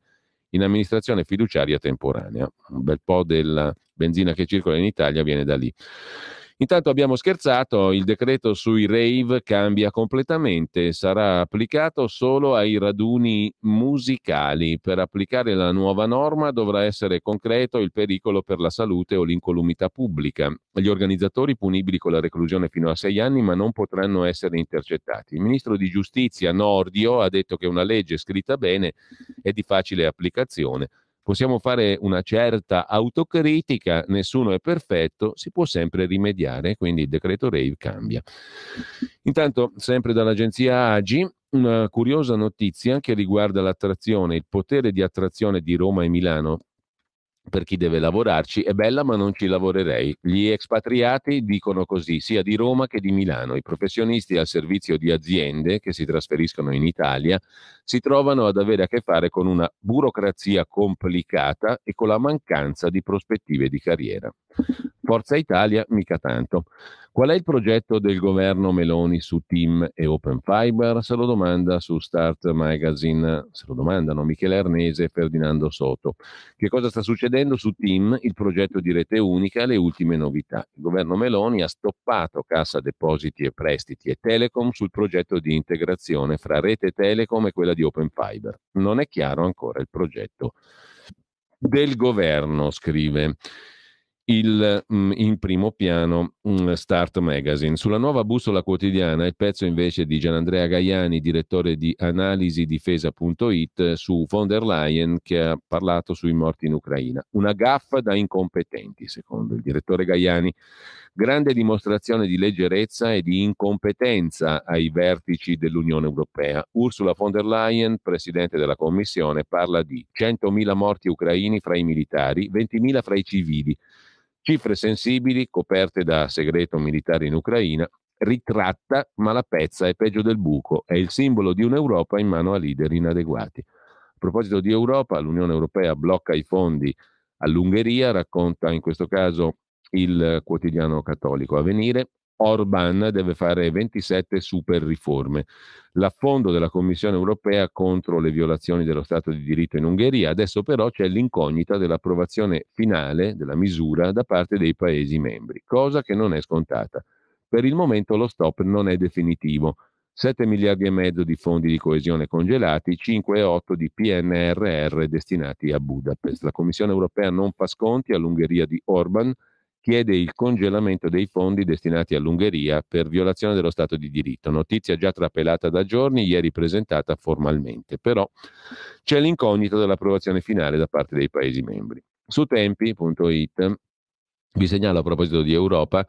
A: in amministrazione fiduciaria temporanea. Un bel po' della benzina che circola in Italia viene da lì. Intanto abbiamo scherzato, il decreto sui rave cambia completamente, sarà applicato solo ai raduni musicali. Per applicare la nuova norma dovrà essere concreto il pericolo per la salute o l'incolumità pubblica. Gli organizzatori punibili con la reclusione fino a sei anni ma non potranno essere intercettati. Il ministro di giustizia Nordio ha detto che una legge scritta bene è di facile applicazione possiamo fare una certa autocritica, nessuno è perfetto, si può sempre rimediare, quindi il decreto Rave cambia. Intanto, sempre dall'agenzia AGI, una curiosa notizia che riguarda l'attrazione, il potere di attrazione di Roma e Milano per chi deve lavorarci è bella ma non ci lavorerei. Gli espatriati dicono così sia di Roma che di Milano. I professionisti al servizio di aziende che si trasferiscono in Italia si trovano ad avere a che fare con una burocrazia complicata e con la mancanza di prospettive di carriera. Forza Italia mica tanto. Qual è il progetto del governo Meloni su Team e Open Fiber? Se lo domanda su Start Magazine, se lo domandano Michele Arnese e Ferdinando Soto. Che cosa sta succedendo su Team, il progetto di rete unica, le ultime novità? Il governo Meloni ha stoppato Cassa Depositi e Prestiti e Telecom sul progetto di integrazione fra rete Telecom e quella di Open Fiber. Non è chiaro ancora il progetto del governo, scrive il, mm, in primo piano mm, Start Magazine. Sulla nuova bussola quotidiana, il pezzo invece di Gianandrea Gaiani, direttore di analisidifesa.it, su von der Leyen che ha parlato sui morti in Ucraina. Una gaffa da incompetenti, secondo il direttore Gaiani. Grande dimostrazione di leggerezza e di incompetenza ai vertici dell'Unione Europea. Ursula von der Leyen, presidente della Commissione, parla di 100.000 morti ucraini fra i militari, 20.000 fra i civili Cifre sensibili, coperte da segreto militare in Ucraina, ritratta, ma la pezza è peggio del buco, è il simbolo di un'Europa in mano a leader inadeguati. A proposito di Europa, l'Unione Europea blocca i fondi all'Ungheria, racconta in questo caso il quotidiano cattolico Avvenire, Orban deve fare 27 super riforme. L'affondo della Commissione europea contro le violazioni dello Stato di diritto in Ungheria, adesso però c'è l'incognita dell'approvazione finale della misura da parte dei Paesi membri, cosa che non è scontata. Per il momento lo stop non è definitivo. 7 miliardi e mezzo di fondi di coesione congelati, 5,8 di PNRR destinati a Budapest. La Commissione europea non fa sconti all'Ungheria di Orban, chiede il congelamento dei fondi destinati all'Ungheria per violazione dello Stato di diritto. Notizia già trapelata da giorni, ieri presentata formalmente, però c'è l'incognito dell'approvazione finale da parte dei Paesi membri. Su tempi.it vi segnalo a proposito di Europa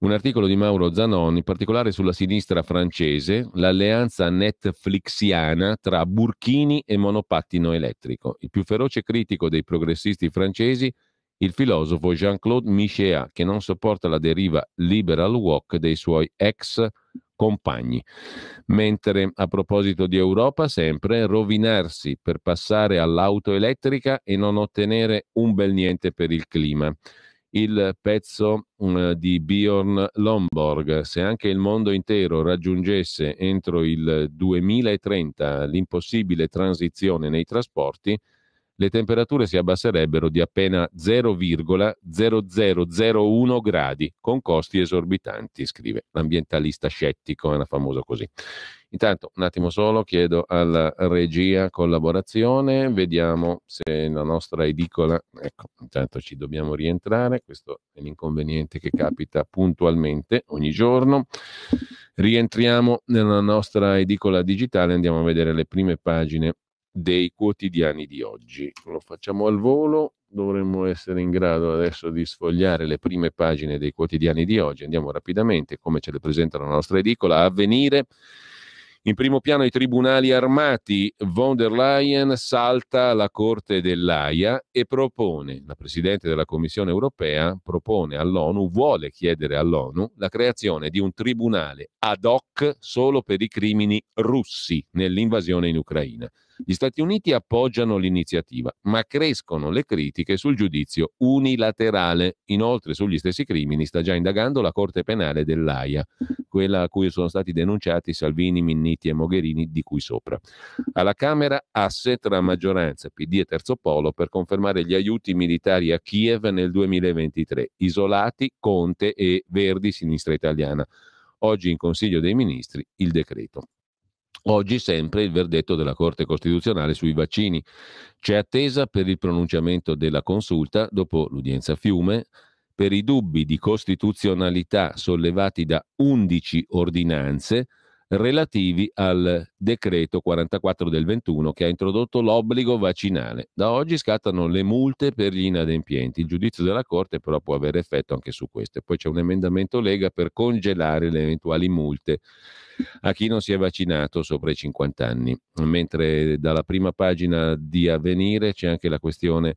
A: un articolo di Mauro Zanon, in particolare sulla sinistra francese, l'alleanza netflixiana tra burchini e monopattino elettrico. Il più feroce critico dei progressisti francesi il filosofo Jean-Claude Michéa, che non sopporta la deriva liberal walk dei suoi ex compagni. Mentre a proposito di Europa, sempre rovinarsi per passare all'auto elettrica e non ottenere un bel niente per il clima. Il pezzo um, di Bjorn Lomborg, se anche il mondo intero raggiungesse entro il 2030 l'impossibile transizione nei trasporti, le temperature si abbasserebbero di appena 0,0001 gradi, con costi esorbitanti, scrive l'ambientalista scettico, è una famosa così. Intanto, un attimo solo, chiedo alla regia collaborazione, vediamo se la nostra edicola, ecco, intanto ci dobbiamo rientrare, questo è l'inconveniente che capita puntualmente ogni giorno. Rientriamo nella nostra edicola digitale, andiamo a vedere le prime pagine dei quotidiani di oggi. Lo facciamo al volo, dovremmo essere in grado adesso di sfogliare le prime pagine dei quotidiani di oggi. Andiamo rapidamente, come ce le presenta la nostra edicola, a venire. In primo piano i tribunali armati, von der Leyen salta la Corte dell'AIA e propone, la Presidente della Commissione europea propone all'ONU, vuole chiedere all'ONU la creazione di un tribunale ad hoc solo per i crimini russi nell'invasione in Ucraina. Gli Stati Uniti appoggiano l'iniziativa, ma crescono le critiche sul giudizio unilaterale. Inoltre, sugli stessi crimini sta già indagando la Corte Penale dell'AIA, quella a cui sono stati denunciati Salvini, Minniti e Mogherini, di cui sopra. Alla Camera, asse tra maggioranza, PD e Terzo Polo per confermare gli aiuti militari a Kiev nel 2023. Isolati, Conte e Verdi, sinistra italiana. Oggi in Consiglio dei Ministri il decreto. Oggi sempre il verdetto della Corte Costituzionale sui vaccini. C'è attesa per il pronunciamento della consulta dopo l'udienza Fiume per i dubbi di costituzionalità sollevati da 11 ordinanze relativi al decreto 44 del 21 che ha introdotto l'obbligo vaccinale. Da oggi scattano le multe per gli inadempienti. Il giudizio della Corte però può avere effetto anche su queste. Poi c'è un emendamento Lega per congelare le eventuali multe a chi non si è vaccinato sopra i 50 anni. Mentre dalla prima pagina di Avvenire c'è anche la questione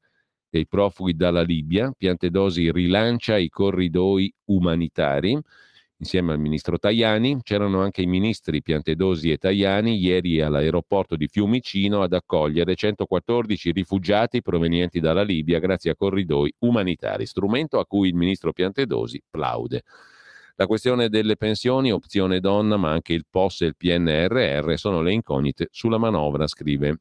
A: dei profughi dalla Libia. Piantedosi rilancia i corridoi umanitari insieme al ministro Tajani. C'erano anche i ministri Piantedosi e Tajani ieri all'aeroporto di Fiumicino ad accogliere 114 rifugiati provenienti dalla Libia grazie a corridoi umanitari, strumento a cui il ministro Piantedosi plaude. La questione delle pensioni, opzione donna, ma anche il POS e il PNRR sono le incognite sulla manovra, scrive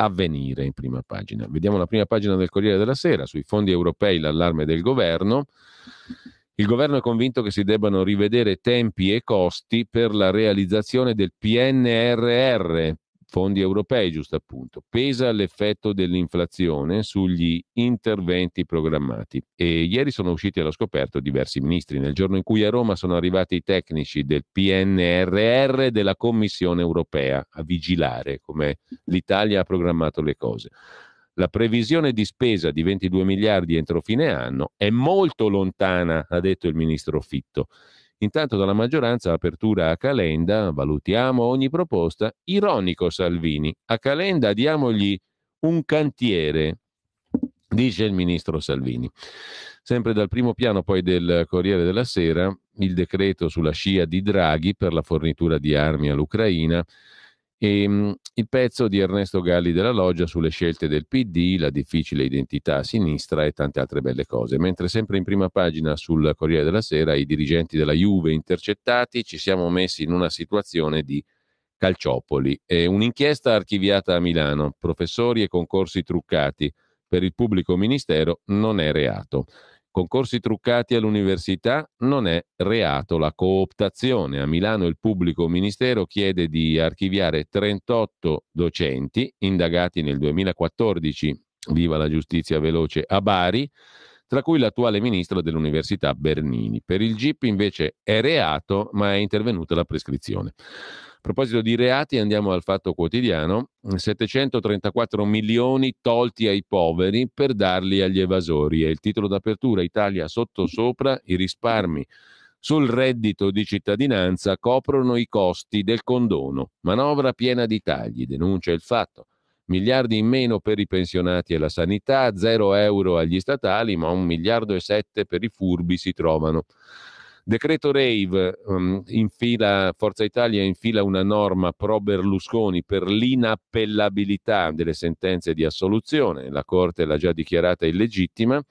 A: Avvenire in prima pagina. Vediamo la prima pagina del Corriere della Sera, sui fondi europei l'allarme del governo. Il governo è convinto che si debbano rivedere tempi e costi per la realizzazione del PNRR, fondi europei giusto appunto, pesa l'effetto dell'inflazione sugli interventi programmati. E ieri sono usciti allo scoperto diversi ministri. Nel giorno in cui a Roma sono arrivati i tecnici del PNRR della Commissione europea a vigilare come l'Italia ha programmato le cose. La previsione di spesa di 22 miliardi entro fine anno è molto lontana, ha detto il ministro Fitto. Intanto dalla maggioranza apertura a Calenda, valutiamo ogni proposta. Ironico Salvini, a Calenda diamogli un cantiere, dice il ministro Salvini. Sempre dal primo piano poi del Corriere della Sera, il decreto sulla scia di Draghi per la fornitura di armi all'Ucraina. E, ehm, il pezzo di Ernesto Galli della Loggia sulle scelte del PD, la difficile identità a sinistra e tante altre belle cose. Mentre sempre in prima pagina sul Corriere della Sera i dirigenti della Juve intercettati ci siamo messi in una situazione di calciopoli. E un'inchiesta archiviata a Milano, professori e concorsi truccati per il pubblico ministero non è reato. Concorsi truccati all'università non è reato. La cooptazione a Milano il pubblico ministero chiede di archiviare 38 docenti indagati nel 2014, viva la giustizia veloce, a Bari, tra cui l'attuale ministro dell'università Bernini. Per il GIP invece è reato, ma è intervenuta la prescrizione. A proposito di reati, andiamo al fatto quotidiano. 734 milioni tolti ai poveri per darli agli evasori. È il titolo d'apertura Italia sotto sopra, i risparmi sul reddito di cittadinanza coprono i costi del condono. Manovra piena di tagli, denuncia il fatto. Miliardi in meno per i pensionati e la sanità, zero euro agli statali, ma un miliardo e sette per i furbi si trovano. Decreto Rave, um, infila, Forza Italia infila una norma pro Berlusconi per l'inappellabilità delle sentenze di assoluzione, la Corte l'ha già dichiarata illegittima,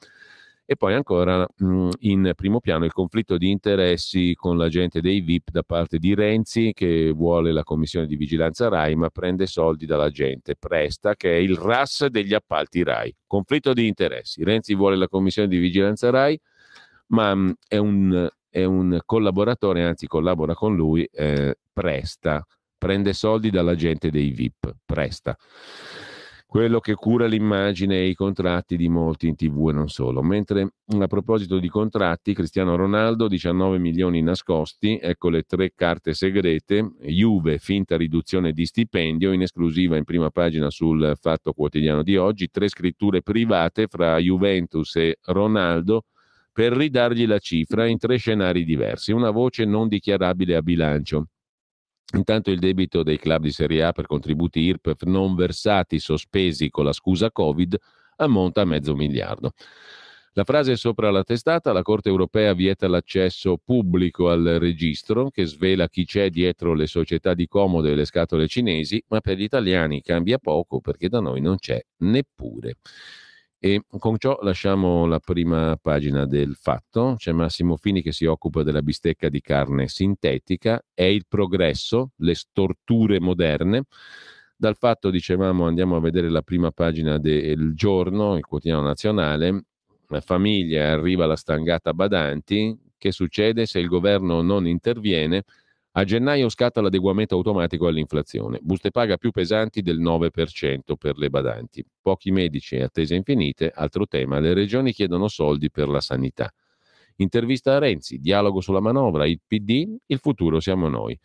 A: e poi ancora mh, in primo piano il conflitto di interessi con l'agente dei VIP da parte di Renzi che vuole la commissione di vigilanza RAI ma prende soldi dalla gente, Presta che è il RAS degli appalti RAI. Conflitto di interessi, Renzi vuole la commissione di vigilanza RAI ma mh, è un è un collaboratore, anzi collabora con lui, eh, presta, prende soldi dalla gente dei VIP, presta. Quello che cura l'immagine e i contratti di molti in tv e non solo. Mentre a proposito di contratti, Cristiano Ronaldo, 19 milioni nascosti, ecco le tre carte segrete, Juve, finta riduzione di stipendio, in esclusiva in prima pagina sul Fatto Quotidiano di oggi, tre scritture private fra Juventus e Ronaldo, per ridargli la cifra in tre scenari diversi, una voce non dichiarabile a bilancio. Intanto il debito dei club di Serie A per contributi IRPEF non versati sospesi con la scusa Covid ammonta a mezzo miliardo. La frase è sopra la testata, la Corte europea vieta l'accesso pubblico al registro che svela chi c'è dietro le società di comodo e le scatole cinesi, ma per gli italiani cambia poco perché da noi non c'è neppure. E con ciò lasciamo la prima pagina del fatto. C'è Massimo Fini che si occupa della bistecca di carne sintetica. È il progresso, le storture moderne. Dal fatto, dicevamo, andiamo a vedere la prima pagina del giorno, il quotidiano nazionale. La famiglia arriva alla stangata Badanti. Che succede se il governo non interviene? A gennaio scatta l'adeguamento automatico all'inflazione, buste paga più pesanti del 9% per le badanti, pochi medici e attese infinite, altro tema, le regioni chiedono soldi per la sanità. Intervista a Renzi, dialogo sulla manovra, il PD, il futuro siamo noi.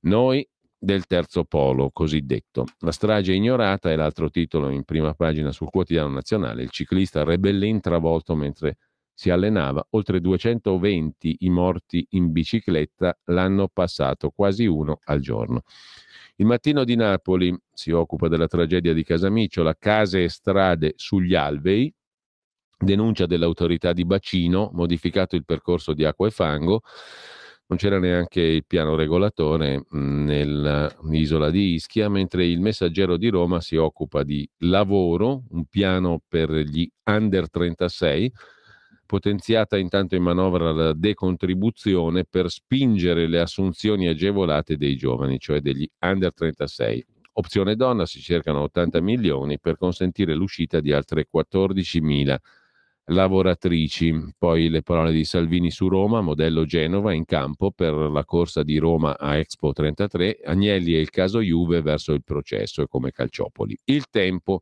A: Noi del terzo polo cosiddetto. La strage ignorata è l'altro titolo in prima pagina sul quotidiano nazionale, il ciclista Rebellin travolto mentre si allenava, oltre 220 i morti in bicicletta l'anno passato, quasi uno al giorno. Il mattino di Napoli si occupa della tragedia di Casamicciola, case e strade sugli alvei, denuncia dell'autorità di bacino, modificato il percorso di acqua e fango, non c'era neanche il piano regolatore nell'isola di Ischia, mentre il messaggero di Roma si occupa di lavoro, un piano per gli under 36, potenziata intanto in manovra la decontribuzione per spingere le assunzioni agevolate dei giovani, cioè degli under 36. Opzione donna si cercano 80 milioni per consentire l'uscita di altre 14.000 lavoratrici. Poi le parole di Salvini su Roma, modello Genova in campo per la corsa di Roma a Expo 33, Agnelli e il caso Juve verso il processo e come Calciopoli. Il tempo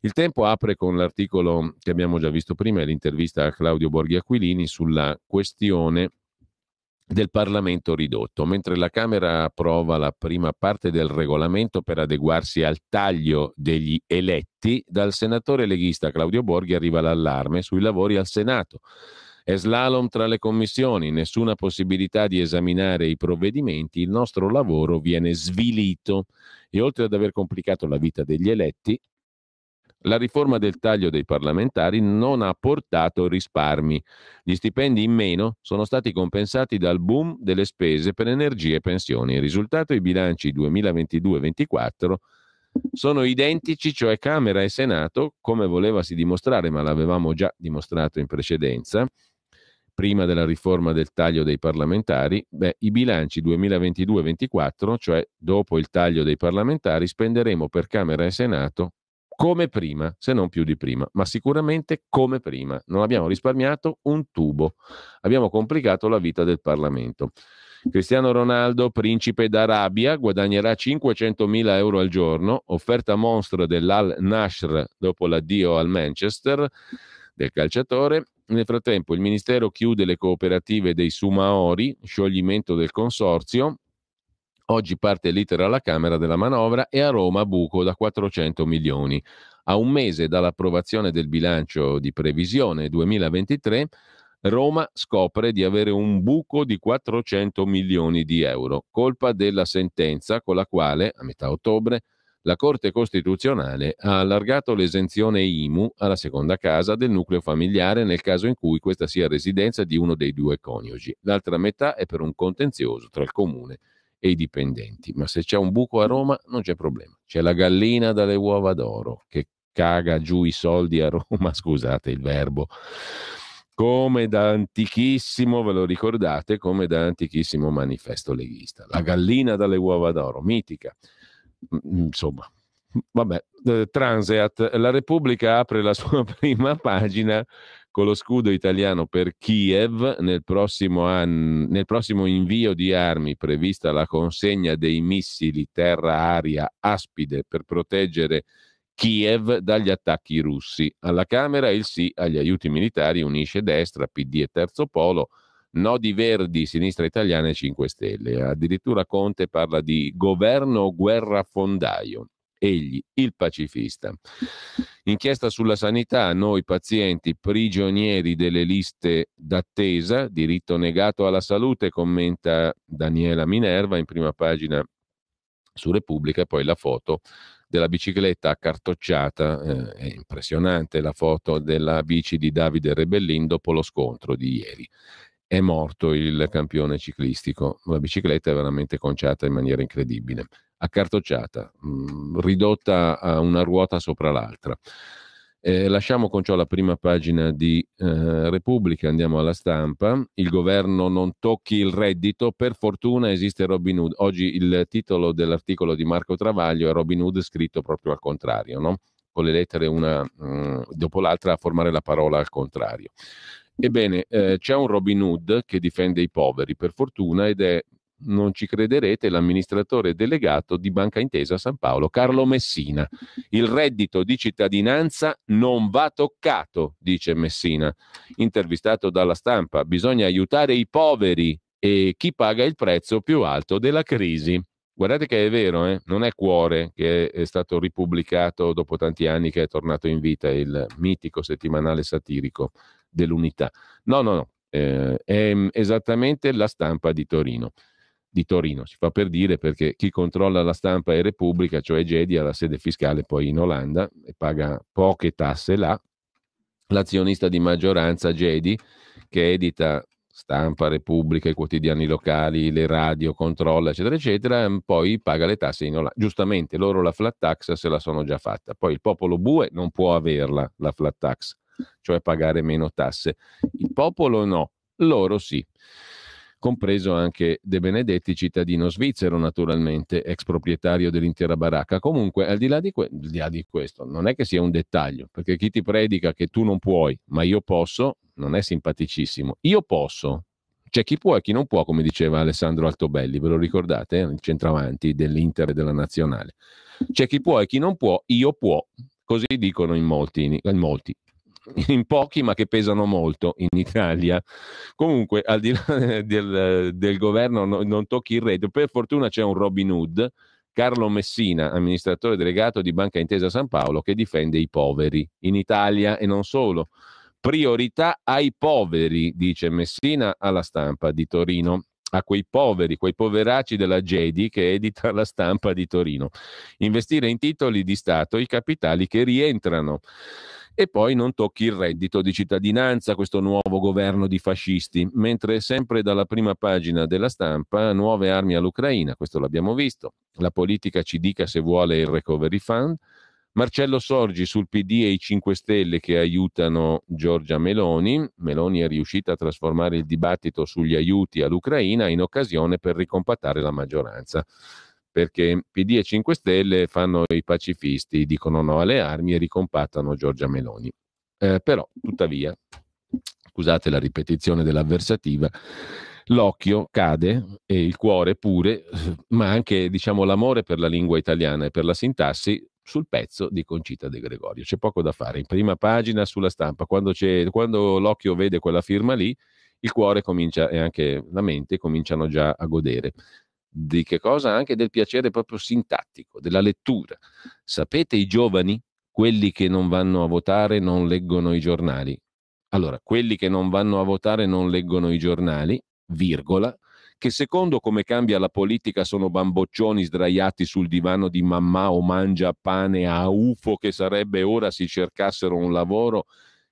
A: il tempo apre con l'articolo che abbiamo già visto prima, l'intervista a Claudio Borghi Aquilini sulla questione del Parlamento ridotto. Mentre la Camera approva la prima parte del regolamento per adeguarsi al taglio degli eletti, dal senatore leghista Claudio Borghi arriva l'allarme sui lavori al Senato. È slalom tra le commissioni, nessuna possibilità di esaminare i provvedimenti, il nostro lavoro viene svilito e oltre ad aver complicato la vita degli eletti, la riforma del taglio dei parlamentari non ha portato risparmi. Gli stipendi in meno sono stati compensati dal boom delle spese per energie e pensioni. Il risultato i bilanci 2022-2024 sono identici, cioè Camera e Senato, come volevasi dimostrare, ma l'avevamo già dimostrato in precedenza, prima della riforma del taglio dei parlamentari, beh, i bilanci 2022-24, cioè dopo il taglio dei parlamentari, spenderemo per Camera e Senato come prima, se non più di prima, ma sicuramente come prima. Non abbiamo risparmiato un tubo, abbiamo complicato la vita del Parlamento. Cristiano Ronaldo, principe d'Arabia, guadagnerà 500.000 euro al giorno, offerta mostro dell'Al Nashr dopo l'addio al Manchester del calciatore. Nel frattempo il Ministero chiude le cooperative dei Sumaori, scioglimento del consorzio. Oggi parte l'iter alla Camera della manovra e a Roma buco da 400 milioni. A un mese dall'approvazione del bilancio di previsione 2023, Roma scopre di avere un buco di 400 milioni di euro, colpa della sentenza con la quale, a metà ottobre, la Corte Costituzionale ha allargato l'esenzione IMU alla seconda casa del nucleo familiare nel caso in cui questa sia residenza di uno dei due coniugi. L'altra metà è per un contenzioso tra il comune e i dipendenti. Ma se c'è un buco a Roma non c'è problema. C'è la gallina dalle uova d'oro che caga giù i soldi a Roma, scusate il verbo come da antichissimo, ve lo ricordate, come da antichissimo manifesto leghista. La gallina dalle uova d'oro, mitica. Mm, insomma, vabbè, eh, Transeat, la Repubblica apre la sua prima pagina con lo scudo italiano per Kiev nel prossimo, anno, nel prossimo invio di armi prevista la consegna dei missili terra-aria aspide per proteggere Kiev dagli attacchi russi. Alla Camera il sì agli aiuti militari unisce destra, PD e terzo polo, nodi verdi, sinistra italiana e 5 Stelle. Addirittura Conte parla di governo guerrafondaio. Egli, il pacifista. Inchiesta sulla sanità, noi pazienti prigionieri delle liste d'attesa, diritto negato alla salute, commenta Daniela Minerva in prima pagina su Repubblica, poi la foto della bicicletta accartocciata, eh, è impressionante la foto della bici di Davide Rebellin dopo lo scontro di ieri. È morto il campione ciclistico, la bicicletta è veramente conciata in maniera incredibile, accartocciata, mh, mm, ridotta a una ruota sopra l'altra. Eh, lasciamo con ciò la prima pagina di eh, Repubblica, andiamo alla stampa. Il governo non tocchi il reddito, per fortuna esiste Robin Hood. Oggi il titolo dell'articolo di Marco Travaglio è Robin Hood scritto proprio al contrario, no? con le lettere una mh, mm, dopo l'altra a formare la parola al contrario. Ebbene, eh, c'è un Robin Hood che difende i poveri, per fortuna, ed è non ci crederete, l'amministratore delegato di Banca Intesa San Paolo, Carlo Messina. Il reddito di cittadinanza non va toccato, dice Messina, intervistato dalla stampa. Bisogna aiutare i poveri e chi paga il prezzo più alto della crisi. Guardate che è vero, eh? non è Cuore che è stato ripubblicato dopo tanti anni che è tornato in vita il mitico settimanale satirico dell'unità. No, no, no, eh, è esattamente la stampa di Torino di Torino. Si fa per dire perché chi controlla la stampa è Repubblica, cioè Gedi, ha la sede fiscale poi in Olanda e paga poche tasse là. L'azionista di maggioranza Gedi, che edita stampa, Repubblica, i quotidiani locali, le radio, controlla, eccetera, eccetera, poi paga le tasse in Olanda. Giustamente, loro la flat tax se la sono già fatta. Poi il popolo bue non può averla, la flat tax, cioè pagare meno tasse. Il popolo no, loro sì compreso anche De Benedetti, cittadino svizzero naturalmente, ex proprietario dell'intera baracca. Comunque, al di, là di, que- di là di questo, non è che sia un dettaglio, perché chi ti predica che tu non puoi, ma io posso, non è simpaticissimo. Io posso, c'è chi può e chi non può, come diceva Alessandro Altobelli, ve lo ricordate? Il centravanti dell'Inter e della Nazionale. C'è chi può e chi non può, io può. Così dicono in molti, in molti in pochi ma che pesano molto in Italia. Comunque, al di là del, del governo, no, non tocchi il reddito. Per fortuna c'è un Robin Hood, Carlo Messina, amministratore delegato di Banca Intesa San Paolo, che difende i poveri in Italia e non solo. Priorità ai poveri, dice Messina alla stampa di Torino a quei poveri, quei poveracci della Gedi che edita la stampa di Torino. Investire in titoli di Stato i capitali che rientrano E poi non tocchi il reddito di cittadinanza, questo nuovo governo di fascisti, mentre sempre dalla prima pagina della stampa nuove armi all'Ucraina, questo l'abbiamo visto, la politica ci dica se vuole il recovery fund, Marcello Sorgi sul PD e i 5 Stelle che aiutano Giorgia Meloni. Meloni è riuscita a trasformare il dibattito sugli aiuti all'Ucraina in occasione per ricompattare la maggioranza. Perché PD e 5 Stelle fanno i pacifisti, dicono no alle armi e ricompattano Giorgia Meloni. Eh, però, tuttavia, scusate la ripetizione dell'avversativa, l'occhio cade e il cuore pure, ma anche diciamo l'amore per la lingua italiana e per la sintassi sul pezzo di Concita De Gregorio. C'è poco da fare. In prima pagina sulla stampa, quando, quando l'occhio vede quella firma lì, il cuore comincia e anche la mente cominciano già a godere. Di che cosa? Anche del piacere proprio sintattico, della lettura. Sapete i giovani, quelli che non vanno a votare, non leggono i giornali. Allora, quelli che non vanno a votare non leggono i giornali, virgola, che secondo come cambia la politica sono bamboccioni sdraiati sul divano di mamma o mangia pane a UFO che sarebbe ora si cercassero un lavoro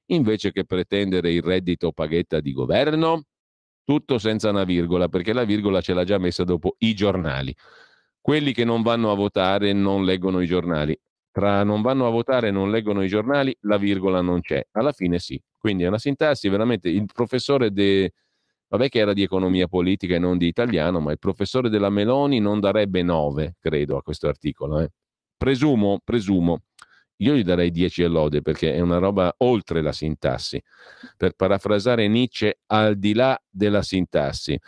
A: invece che pretendere il reddito paghetta di governo? Tutto senza una virgola, perché la virgola ce l'ha già messa dopo i giornali. Quelli che non vanno a votare non leggono i giornali. Tra non vanno a votare e non leggono i giornali, la virgola non c'è. Alla fine sì. Quindi è una sintassi veramente. Il professore de, vabbè che era di economia politica e non di italiano, ma il professore della Meloni non darebbe 9, credo, a questo articolo. Eh. Presumo, presumo, io gli darei 10 e lode perché è una roba oltre la sintassi. Per parafrasare Nietzsche, al di là della sintassi.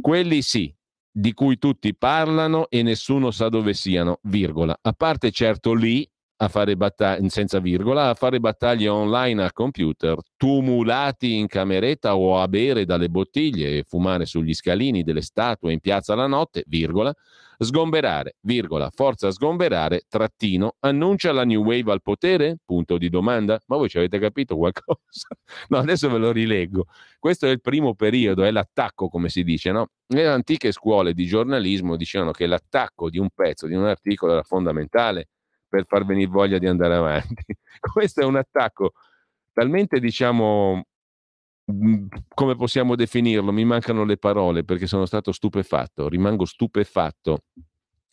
A: Quelli sì, di cui tutti parlano e nessuno sa dove siano, virgola. A parte certo lì, a fare battaglie, senza virgola, a fare battaglie online al computer, tumulati in cameretta o a bere dalle bottiglie e fumare sugli scalini delle statue in piazza la notte, virgola, sgomberare, virgola, forza sgomberare, trattino, annuncia la New Wave al potere? Punto di domanda. Ma voi ci avete capito qualcosa? No, adesso ve lo rileggo. Questo è il primo periodo, è l'attacco, come si dice, no? Nelle antiche scuole di giornalismo dicevano che l'attacco di un pezzo, di un articolo era fondamentale per far venire voglia di andare avanti. Questo è un attacco talmente, diciamo, come possiamo definirlo? Mi mancano le parole perché sono stato stupefatto, rimango stupefatto,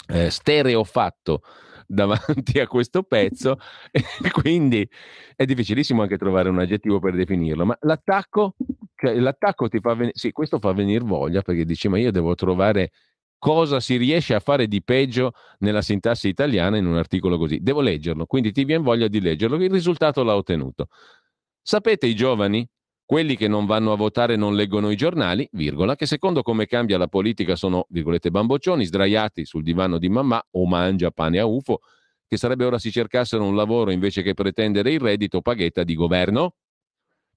A: eh, stereofatto davanti a questo pezzo e quindi è difficilissimo anche trovare un aggettivo per definirlo, ma l'attacco, cioè, l'attacco ti fa venire, sì, questo fa venire voglia perché dici ma io devo trovare cosa si riesce a fare di peggio nella sintassi italiana in un articolo così. Devo leggerlo, quindi ti viene voglia di leggerlo. Il risultato l'ha ottenuto. Sapete i giovani? Quelli che non vanno a votare non leggono i giornali, virgola, che secondo come cambia la politica sono, virgolette, bamboccioni, sdraiati sul divano di mamma o mangia pane a UFO, che sarebbe ora si cercassero un lavoro invece che pretendere il reddito paghetta di governo?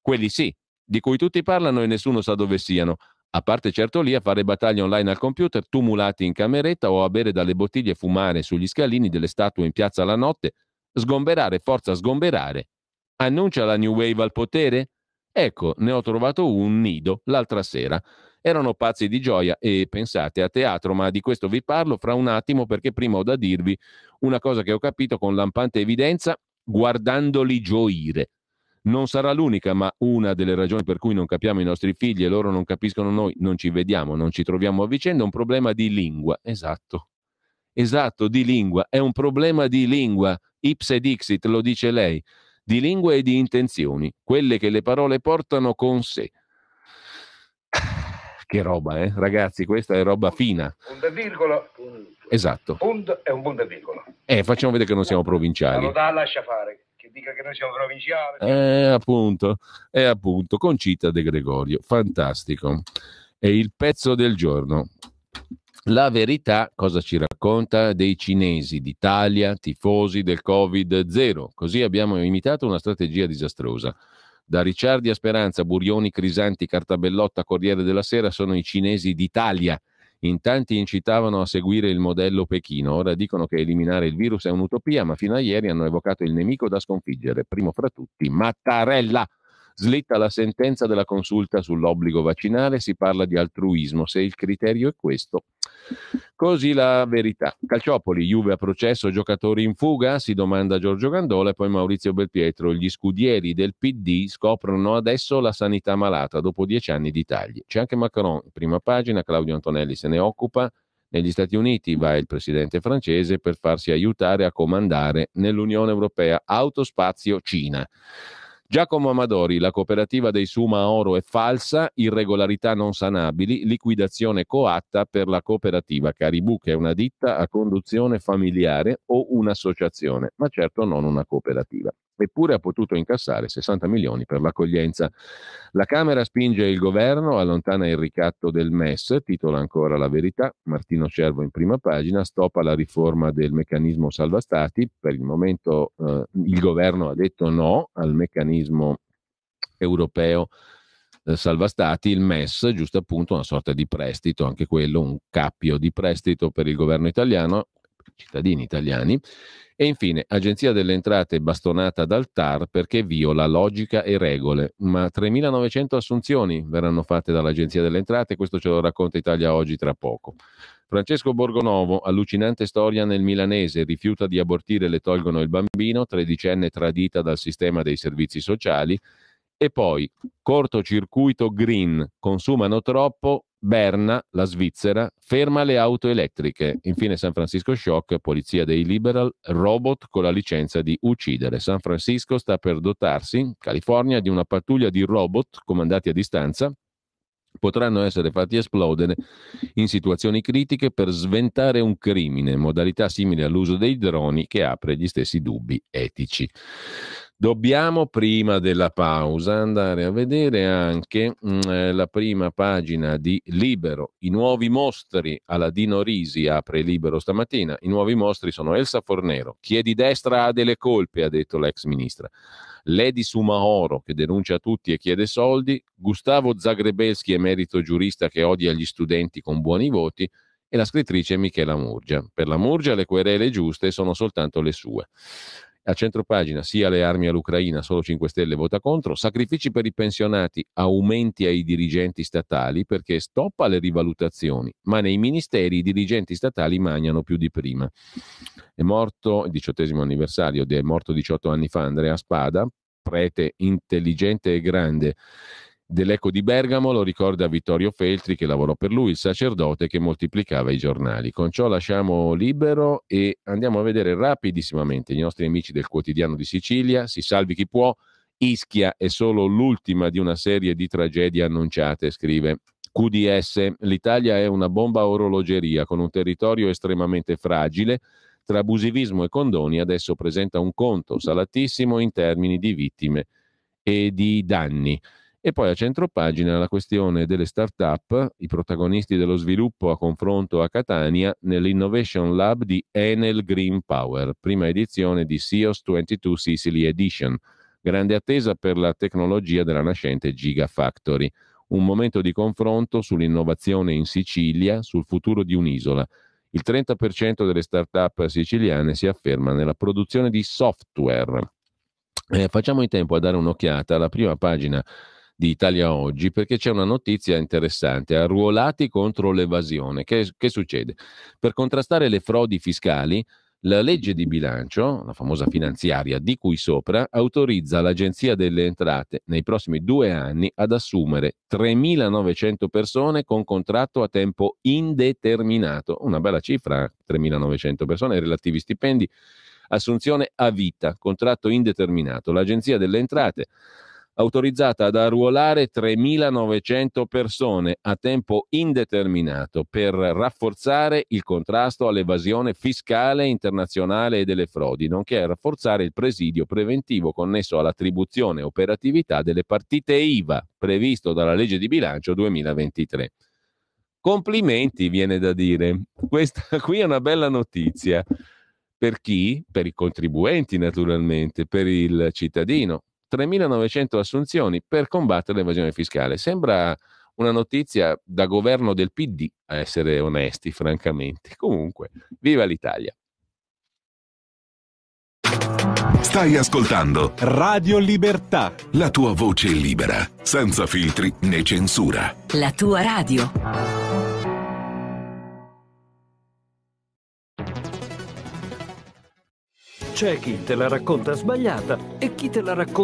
A: Quelli sì, di cui tutti parlano e nessuno sa dove siano. A parte certo lì a fare battaglie online al computer, tumulati in cameretta o a bere dalle bottiglie e fumare sugli scalini delle statue in piazza la notte, sgomberare, forza sgomberare. Annuncia la New Wave al potere? Ecco, ne ho trovato un nido l'altra sera. Erano pazzi di gioia e pensate a teatro, ma di questo vi parlo fra un attimo perché prima ho da dirvi una cosa che ho capito con lampante evidenza guardandoli gioire. Non sarà l'unica, ma una delle ragioni per cui non capiamo i nostri figli e loro non capiscono noi, non ci vediamo, non ci troviamo a vicenda, è un problema di lingua. Esatto. Esatto, di lingua. È un problema di lingua. Ipse dixit, lo dice lei. Di lingua e di intenzioni, quelle che le parole portano con sé. Che roba, eh? Ragazzi, questa è roba fina.
C: Punto e virgola.
A: Esatto.
C: Punto e un punto e virgola.
A: Eh, facciamo vedere che non siamo provinciali.
C: Allora, lascia fare dica che noi siamo provinciali.
A: Eh, appunto, è appunto, Concita De Gregorio, fantastico. È il pezzo del giorno. La verità cosa ci racconta dei cinesi d'Italia, tifosi del Covid-0? Così abbiamo imitato una strategia disastrosa. Da Ricciardi a Speranza, Burioni, Crisanti, Cartabellotta, Corriere della Sera sono i cinesi d'Italia in tanti incitavano a seguire il modello Pechino, ora dicono che eliminare il virus è un'utopia, ma fino a ieri hanno evocato il nemico da sconfiggere, primo fra tutti Mattarella. Slitta la sentenza della consulta sull'obbligo vaccinale, si parla di altruismo, se il criterio è questo. Così la verità. Calciopoli, Juve a processo, giocatori in fuga? Si domanda Giorgio Gandola e poi Maurizio Belpietro. Gli scudieri del PD scoprono adesso la sanità malata dopo dieci anni di tagli. C'è anche Macron, prima pagina, Claudio Antonelli se ne occupa. Negli Stati Uniti va il presidente francese per farsi aiutare a comandare nell'Unione Europea autospazio Cina. Giacomo Amadori, la cooperativa dei Suma Oro è falsa, irregolarità non sanabili, liquidazione coatta per la cooperativa Caribù, che è una ditta a conduzione familiare o un'associazione, ma certo non una cooperativa eppure ha potuto incassare 60 milioni per l'accoglienza. La Camera spinge il governo, allontana il ricatto del MES, titola ancora la verità, Martino Cervo in prima pagina, stoppa la riforma del meccanismo salva stati, per il momento eh, il governo ha detto no al meccanismo europeo eh, salva stati, il MES, giusto appunto una sorta di prestito, anche quello un cappio di prestito per il governo italiano, cittadini italiani, e infine, Agenzia delle Entrate bastonata dal TAR perché viola logica e regole. Ma 3.900 assunzioni verranno fatte dall'Agenzia delle Entrate, questo ce lo racconta Italia Oggi tra poco. Francesco Borgonovo, allucinante storia nel milanese, rifiuta di abortire, le tolgono il bambino, tredicenne tradita dal sistema dei servizi sociali. E poi, cortocircuito green, consumano troppo, Berna, la Svizzera, ferma le auto elettriche. Infine San Francisco Shock, polizia dei liberal, robot con la licenza di uccidere. San Francisco sta per dotarsi, California, di una pattuglia di robot comandati a distanza. Potranno essere fatti esplodere in situazioni critiche per sventare un crimine, modalità simile all'uso dei droni che apre gli stessi dubbi etici. Dobbiamo prima della pausa andare a vedere anche mh, mm, eh, la prima pagina di Libero, i nuovi mostri alla Dino Risi, apre Libero stamattina. I nuovi mostri sono Elsa Fornero, chi è di destra ha delle colpe, ha detto l'ex ministra. Lady Sumaoro che denuncia tutti e chiede soldi, Gustavo Zagrebelski, emerito giurista che odia gli studenti con buoni voti, e la scrittrice Michela Murgia. Per la Murgia le querele giuste sono soltanto le sue. A centropagina sia le armi all'Ucraina, solo 5 Stelle vota contro, sacrifici per i pensionati, aumenti ai dirigenti statali perché stoppa le rivalutazioni, ma nei ministeri i dirigenti statali magnano più di prima. È morto il diciottesimo anniversario, è morto 18 anni fa Andrea Spada, prete intelligente e grande dell'Eco di Bergamo lo ricorda Vittorio Feltri che lavorò per lui, il sacerdote che moltiplicava i giornali. Con ciò lasciamo libero e andiamo a vedere rapidissimamente i nostri amici del quotidiano di Sicilia. Si salvi chi può. Ischia è solo l'ultima di una serie di tragedie annunciate, scrive QDS. L'Italia è una bomba orologeria con un territorio estremamente fragile. Tra abusivismo e condoni adesso presenta un conto salatissimo in termini di vittime e di danni. E poi a centro pagina la questione delle start-up, i protagonisti dello sviluppo a confronto a Catania nell'Innovation Lab di Enel Green Power, prima edizione di SEOS 22 Sicily Edition. Grande attesa per la tecnologia della nascente Gigafactory. Un momento di confronto sull'innovazione in Sicilia, sul futuro di un'isola. Il 30% delle start-up siciliane si afferma nella produzione di software. Eh, facciamo in tempo a dare un'occhiata alla prima pagina di Italia Oggi perché c'è una notizia interessante, arruolati contro l'evasione. Che, che succede? Per contrastare le frodi fiscali, la legge di bilancio, la famosa finanziaria di cui sopra, autorizza l'Agenzia delle Entrate nei prossimi due anni ad assumere 3.900 persone con contratto a tempo indeterminato. Una bella cifra, 3.900 persone, relativi stipendi, assunzione a vita, contratto indeterminato. L'Agenzia delle Entrate autorizzata ad arruolare 3.900 persone a tempo indeterminato per rafforzare il contrasto all'evasione fiscale internazionale e delle frodi, nonché a rafforzare il presidio preventivo connesso all'attribuzione e operatività delle partite IVA previsto dalla legge di bilancio 2023. Complimenti, viene da dire. Questa qui è una bella notizia. Per chi? Per i contribuenti naturalmente, per il cittadino. 3.900 assunzioni per combattere l'evasione fiscale. Sembra una notizia da governo del PD, a essere onesti, francamente. Comunque, viva l'Italia.
D: Stai ascoltando
E: Radio Libertà.
D: la tua voce libera, senza filtri né censura.
F: La tua radio.
G: C'è chi te la racconta sbagliata e chi te la racconta